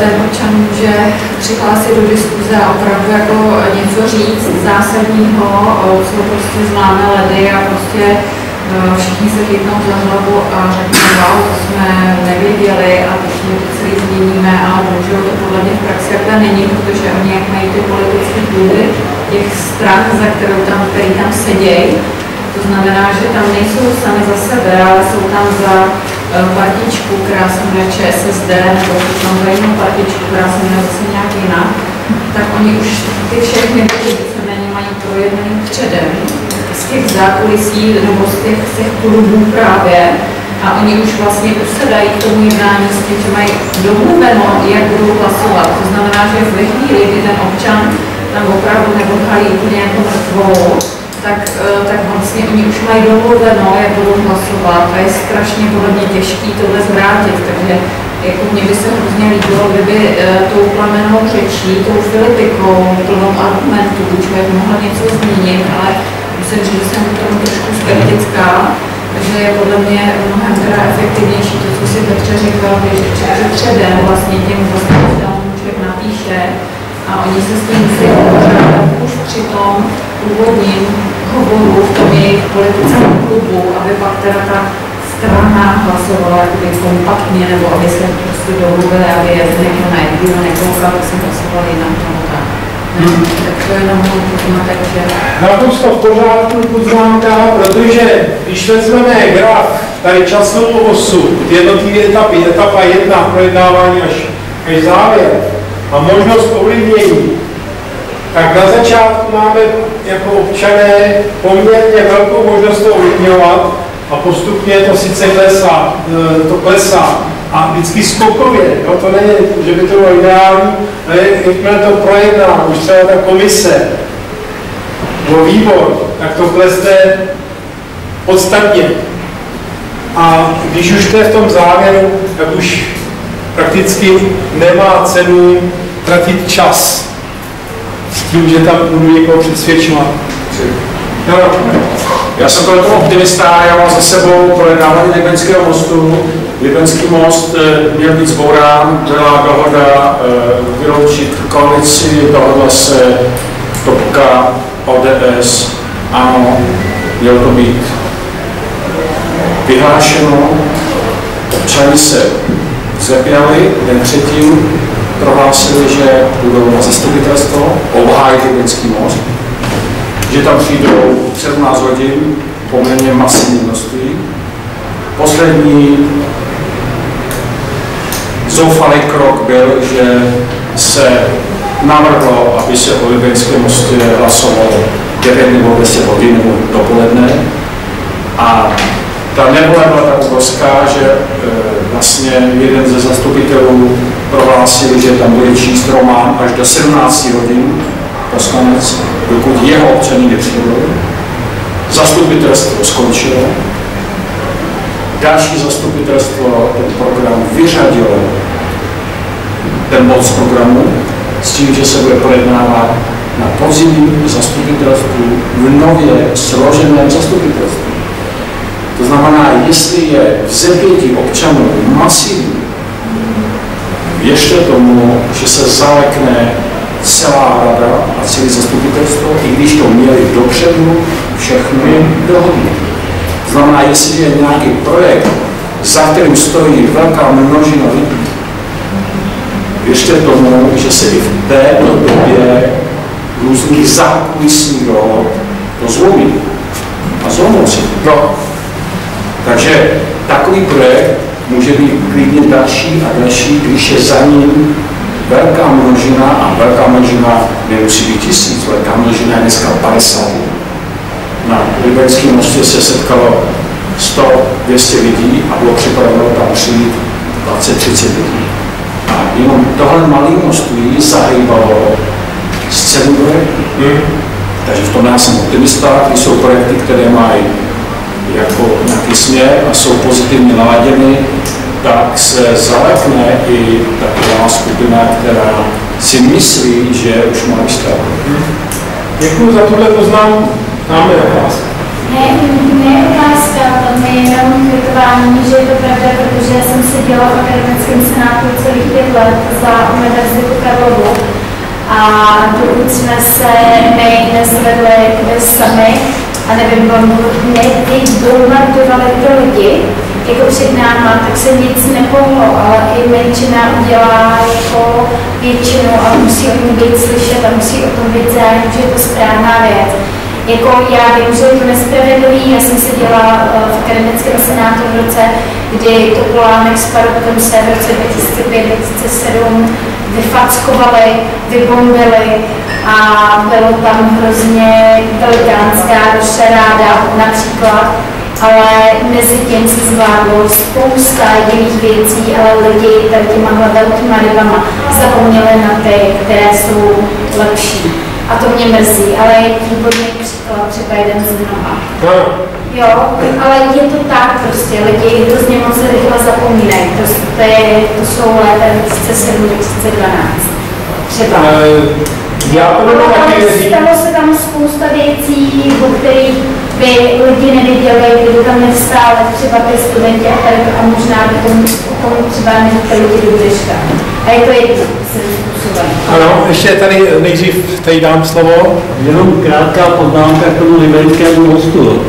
ten občan může přihlásit do diskuze a opravdu jako něco říct zásadního, eh, co prostě známe ledy a prostě eh, všichni se chytnou za hlavu a řeknou, wow, to jsme nevěděli a teď my to celý změníme a bohužel to podle mě v praxi takhle není, protože oni jak mají ty politické kluby, těch stran, za kterou tam, který tam sedějí. To znamená, že tam nejsou sami za sebe, ale jsou tam za eh, partičku, která se jmenuje ČSSD, nebo za jinou partičku, která se jmenuje zase nějak jinak, tak oni už ty všechny body víceméně mají projednaný předem z těch zákulisí nebo z těch, z těch klubů právě a oni už vlastně usedají k tomu jednání s tím, že mají domluveno, jak budou hlasovat. To znamená, že v chvíli, kdy ten občan tam opravdu neodhalí úplně jako mrtvou, tak, eh, tak vlastně oni už mají domluveno, jak budou hlasovat. A je strašně podle mě těžký tohle zvrátit, takže jako mně by se hrozně líbilo, kdyby uh, tou plamenou řečí, tou Filipikou, plnou argumentů, člověk mohl něco změnit, ale musím říct, že jsem k tomu trošku skeptická, takže je podle mě mnohem teda efektivnější to, co si Petře říkal, že předem vlastně těm zastupitelům člověk napíše a oni se s tím musí už při tom úvodním hovoru v tom jejich politickém klubu, aby pak teda ta strana hlasovala jakoby kompaktně, nebo aby se prostě domluvili, aby někdo na jednu nekoukal, tak se hlasovali na tom tak. Hmm. Tak to je jenom můj poznatek, že... Naprosto v pořádku poznámka, protože když vezmeme graf, tady časovou osu, jednotlivé etapy, etapa jedna, projednávání až, až závěr a možnost ovlivnění, tak na začátku máme jako občané poměrně velkou možnost to ovlivňovat a postupně to sice klesá, e, to klesá a vždycky skokově, jo, to není, že by to bylo ideální, ale jakmile to projedná, už třeba ta komise nebo výbor, tak to klesne podstatně. A když už to je v tom závěru, tak už prakticky nemá cenu tratit čas tím, že tam budu někoho přesvědčovat. No, já jsem tohle optimista, já mám za sebou projednávání Libenského mostu. Libenský most eh, měl být zbourán, byla dohoda eh, vyloučit koalici, dohodla se Topka, ODS, ano, mělo to být vyhlášeno, občani se zepěli, den předtím prohlásili, že budou na zastupitelstvo obhájit Libenský most, že tam přijdou 17 hodin, poměrně masivní množství. Poslední zoufalý krok byl, že se navrhlo, aby se o Libenském mostě hlasovalo 9 nebo 10 hodin nebo dopoledne. A ta nevole byla tak obrovská, že e, vlastně jeden ze zastupitelů prohlásil, že tam bude číst román až do 17 hodin poslanec, dokud jeho občaní nepřijdou. Zastupitelstvo skončilo. Další zastupitelstvo ten program vyřadilo ten bod z programu s tím, že se bude projednávat na podzimním zastupitelstvu v nově složeném zastupitelstvu. To znamená, jestli je vzepětí občanů masivní, ještě tomu, že se zalekne celá rada a celé zastupitelstvo, i když to měli dopředu všechny dohodnuty. To znamená, jestli je nějaký projekt, za kterým stojí velká množina lidí, ještě tomu, že se i v této době různých zákulisních dohod to zlomí. A zlomou si. No. Takže takový projekt může být klidně další a další, když je za ním velká množina, a velká množina nemusí být tisíc, velká množina je dneska 50. Na Liberském mostě se setkalo 100-200 lidí a bylo připraveno tam přijít 20-30 lidí. A jenom tohle malé množství zahýbalo scénu projektu. Hmm. Takže v tom já jsem optimista, když jsou projekty, které mají jako nějaký směr a jsou pozitivně naladěny, tak se zalekne i taková skupina, která si myslí, že už má výstavu. Děkuji za tuhle poznámku. Máme otázku. Ne, ne otázka, to je jenom kvitování, že je to pravda, protože jsem seděla v akademickém senátu celých pět let za Univerzitu Karlovu a dokud jsme se my nezvedli sami a nevím, my ty bombardovali pro lidi, jako před náma, tak se nic nepohlo, ale i menšina udělá jako většinu a musí o tom být slyšet a musí o tom být zájem, že je to správná věc. Jako já vím, že je to nespravedlivý, já jsem seděla eh, v akademickém senátu v roce, kdy to Polánek s Parobkem se v roce 2005-2007 vyfackovali, vybombili a bylo tam hrozně velikánská šaráda například, ale mezi tím se zvládlo spousta jiných věcí, ale lidi tady těma velkýma rybama zapomněli na ty, které jsou lepší. A to mě mrzí, ale je výborný příklad, třeba jeden z mnoha. Jo, ale je to tak prostě, lidi hrozně moc rychle zapomínají. To, to, je, to jsou léta 2007 2012. Třeba. Já to tam taky stalo se tam spousta věcí, o kterých by lidi neviděli, kdyby tam nevstáli třeba ty studenti a tak a možná by tom, o tom třeba neříkali lidi do dneška. A je to jedno. Ano, ještě tady nejdřív tady dám slovo. Jenom krátká poznámka k tomu libenskému mostu.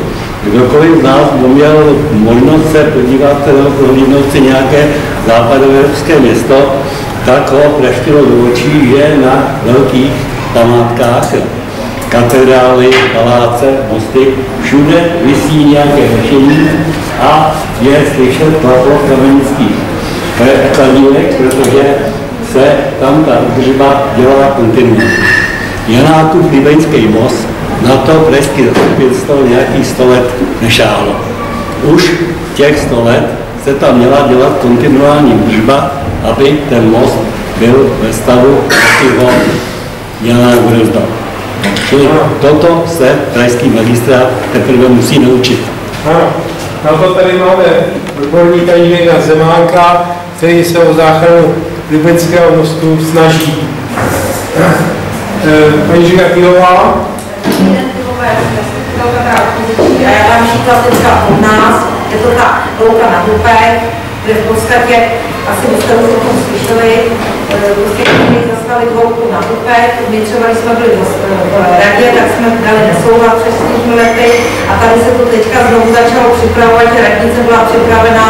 Kdokoliv z nás kdo měl možnost se podívat nebo prohlídnout si nějaké západoevropské město, tak ho preštilo do očí, že na velkých památkách, katedrály, paláce, mosty, všude visí nějaké řešení a je slyšet plaplo kamenických kladívek, protože se tam ta údržba dělala kontinuálně. Janákův libeňský most na to pražský zastupitelstvo nějakých 100 let nešáhlo. Už těch 100 let se tam měla dělat kontinuální údržba, aby ten most byl ve stavu, jaký ho Janák odezdal. Čili toto se pražský magistrát teprve musí naučit. Ano, na to tady máme odborníka Jiřína Zemánka, který se o záchranu Libeckého mostu snaží. Eh, Paní Žika Kýlová, A já dám příklad teďka od nás, je to ta louka na Dupech, kde v podstatě, asi byste o tom slyšeli, eh, prostě chtěli zastavit louku na Dupech, my třeba, když jsme byli v radě, tak jsme dali nesouhlas přes čtyřmi lety a tady se to teďka znovu začalo připravovat, že radnice byla připravena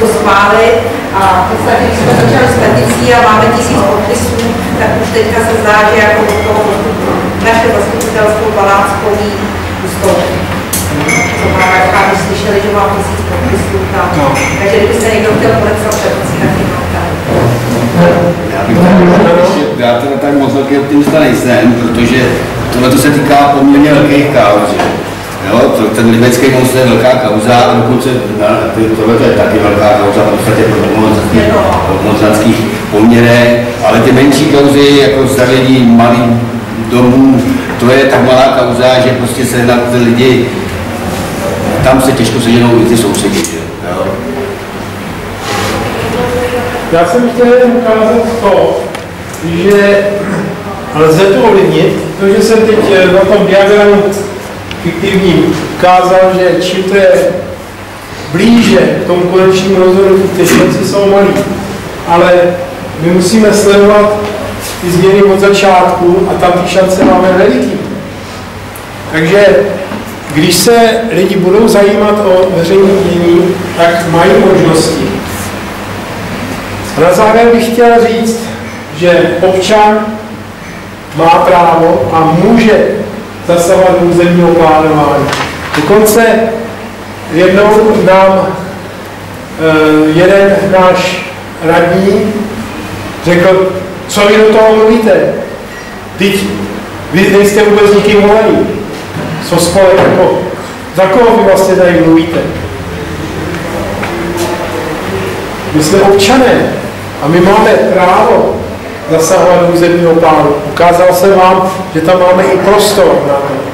to schválit a v podstatě, když jsme začali s peticí a máme tisíc podpisů, tak už teďka se zdá, že jako od toho naše zastupitelstvo Paláckový ustoupí. Má když slyšeli, že mám tisíc podpisů tam. Takže kdyby se někdo chtěl podepsat petici, tak je mám tady. Já teda tak moc velký optimista nejsem, protože tohle se týká poměrně velkých kauz. Jo, to, ten libecký most je velká kauza, a dokonce tohle to je taky velká kauza, v podstatě pro mocenských poměrech, ale ty menší kauzy, jako stavění malých domů, to je tak malá kauza, že prostě se na ty lidi, tam se těžko seženou i ty sousedi. že já jsem chtěl jen ukázat to, že lze to ovlivnit, to, že jsem teď eh, na tom diagramu fiktivním ukázal, že čím to je blíže k tomu konečnímu rozhodnutí, ty šance jsou malý. Ale my musíme sledovat ty změny od začátku a tam ty šance máme veliký. Takže když se lidi budou zajímat o veřejné dění, tak mají možnosti. Na závěr bych chtěl říct, že občan má právo a může zasahovat do územního plánování. Dokonce jednou nám eh, jeden náš radní řekl, co vy do toho mluvíte? Teď vy nejste vůbec nikým volení. Co spolek jako, za koho vy vlastně tady mluvíte? My jsme občané a my máme právo zasahovat do územního plánu. Ukázal jsem vám, že tam máme i prostor na to.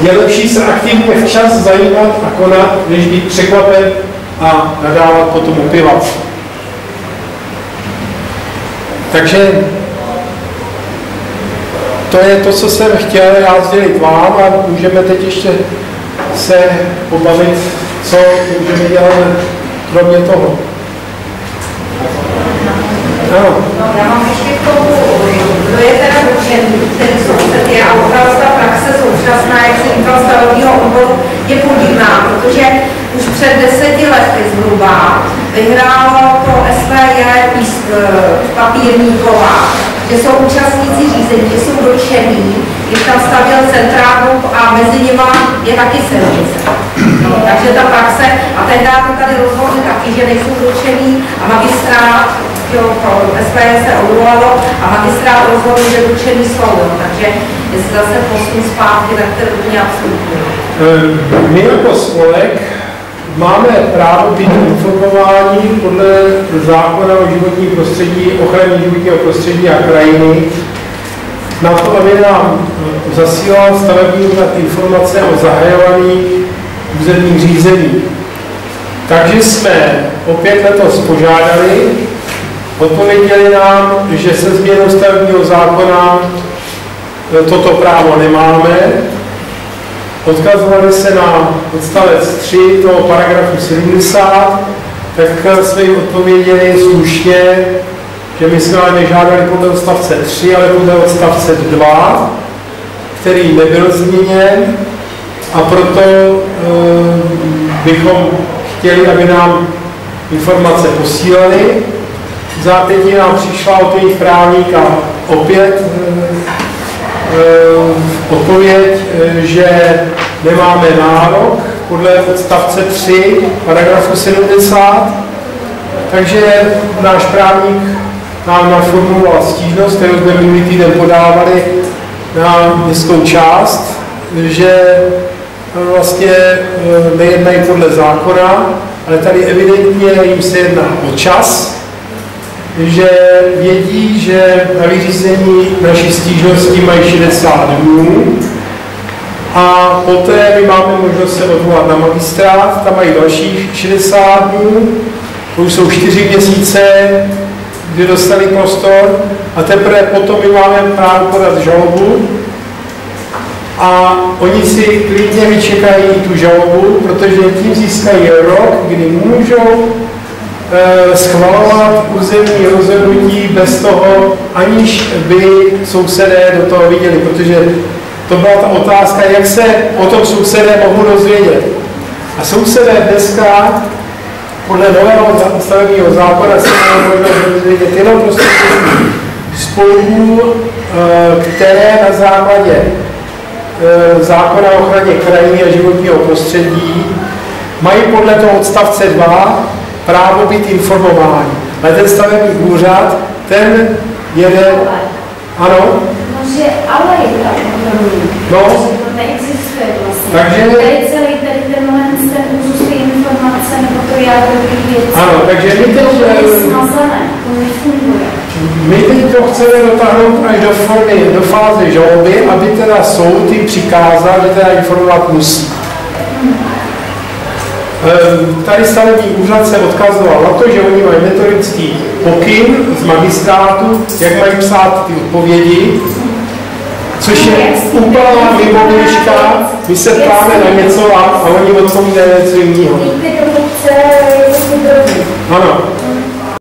Je lepší se aktivně včas zajímat a konat, než být překvapen a nadávat potom upěvat. Takže to je to, co jsem chtěl já sdělit vám a můžeme teď ještě se pobavit, co můžeme dělat kromě toho. Ano. No, já mám ještě k tomu, to je teda ten, ten soused je a opravdu ta praxe současná, jak se říkal stavebního odboru, je podivná, protože už před deseti lety zhruba vyhrálo to pís- eh, papírníková, že jsou účastníci řízení, že jsou dotčení, když tam stavěl centrálu a mezi nimi je taky silnice. No, takže ta praxe, a tehdy to tady rozhodli taky, že nejsou dotčení a magistrát, jo, to SPA se odvolalo a magistrát rozhodl, že dotčení jsou. Jo. Takže jestli zase posun zpátky, tak to úplně absolutně. Eh, My jako spolek máme právo být informováni podle zákona o životním prostředí, ochraně životního prostředí a krajiny. Na to, aby nám zasílal stavební úřad informace o zahajovaných územních řízení. Takže jsme opět letos požádali, odpověděli nám, že se změnou stavebního zákona toto právo nemáme, odkazovali se na odstavec 3 toho paragrafu 70, tak jsme jim odpověděli slušně, že my jsme ale nežádali podle odstavce 3, ale podle odstavce 2, který nebyl změněn a proto e, bychom chtěli, aby nám informace posílali. Zápětí nám přišla od jejich právníka opět e, odpověď, e, že nemáme nárok podle odstavce 3 paragrafu 70, takže náš právník nám naformuloval stížnost, kterou jsme minulý týden podávali na městskou část, že vlastně e, nejednají podle zákona, ale tady evidentně jim se jedná o čas, že vědí, že na vyřízení naší stížnosti mají 60 dnů a poté my máme možnost se odvolat na magistrát, tam mají dalších 60 dnů, to už jsou 4 měsíce, kdy dostali prostor a teprve potom my máme právo podat žalobu a oni si klidně vyčekají tu žalobu, protože tím získají rok, kdy můžou schvalovat územní rozhodnutí bez toho, aniž by sousedé do toho viděli, protože to byla ta otázka, jak se o tom sousedé mohou dozvědět. A sousedé dneska podle nového stavebního zákona se mohou dozvědět jenom prostě spolků, eh, které na základě eh, zákona o ochraně krajiny a životního prostředí mají podle toho odstavce 2 právo být informování. Ale ten stavební úřad, ten jede, ano? No, že ale je tam No. neexistuje vlastně. Takže- Tady celý tady ten moment ten úzus informace nebo to jádro věcí. Ano, takže my teď, to je eh, smazané, to nefunguje. My teď to chceme dotáhnout až do formy, do fáze žaloby, aby teda soud jim přikázal, že teda informovat musí. Ehm, Tady stavební úřad se odkazoval na to, že oni mají metodický pokyn z magistrátu, jak mají psát ty odpovědi, což je úplná mimověžka, my se ptáme na něco a, a oni odpovídají něco jiného. Ano,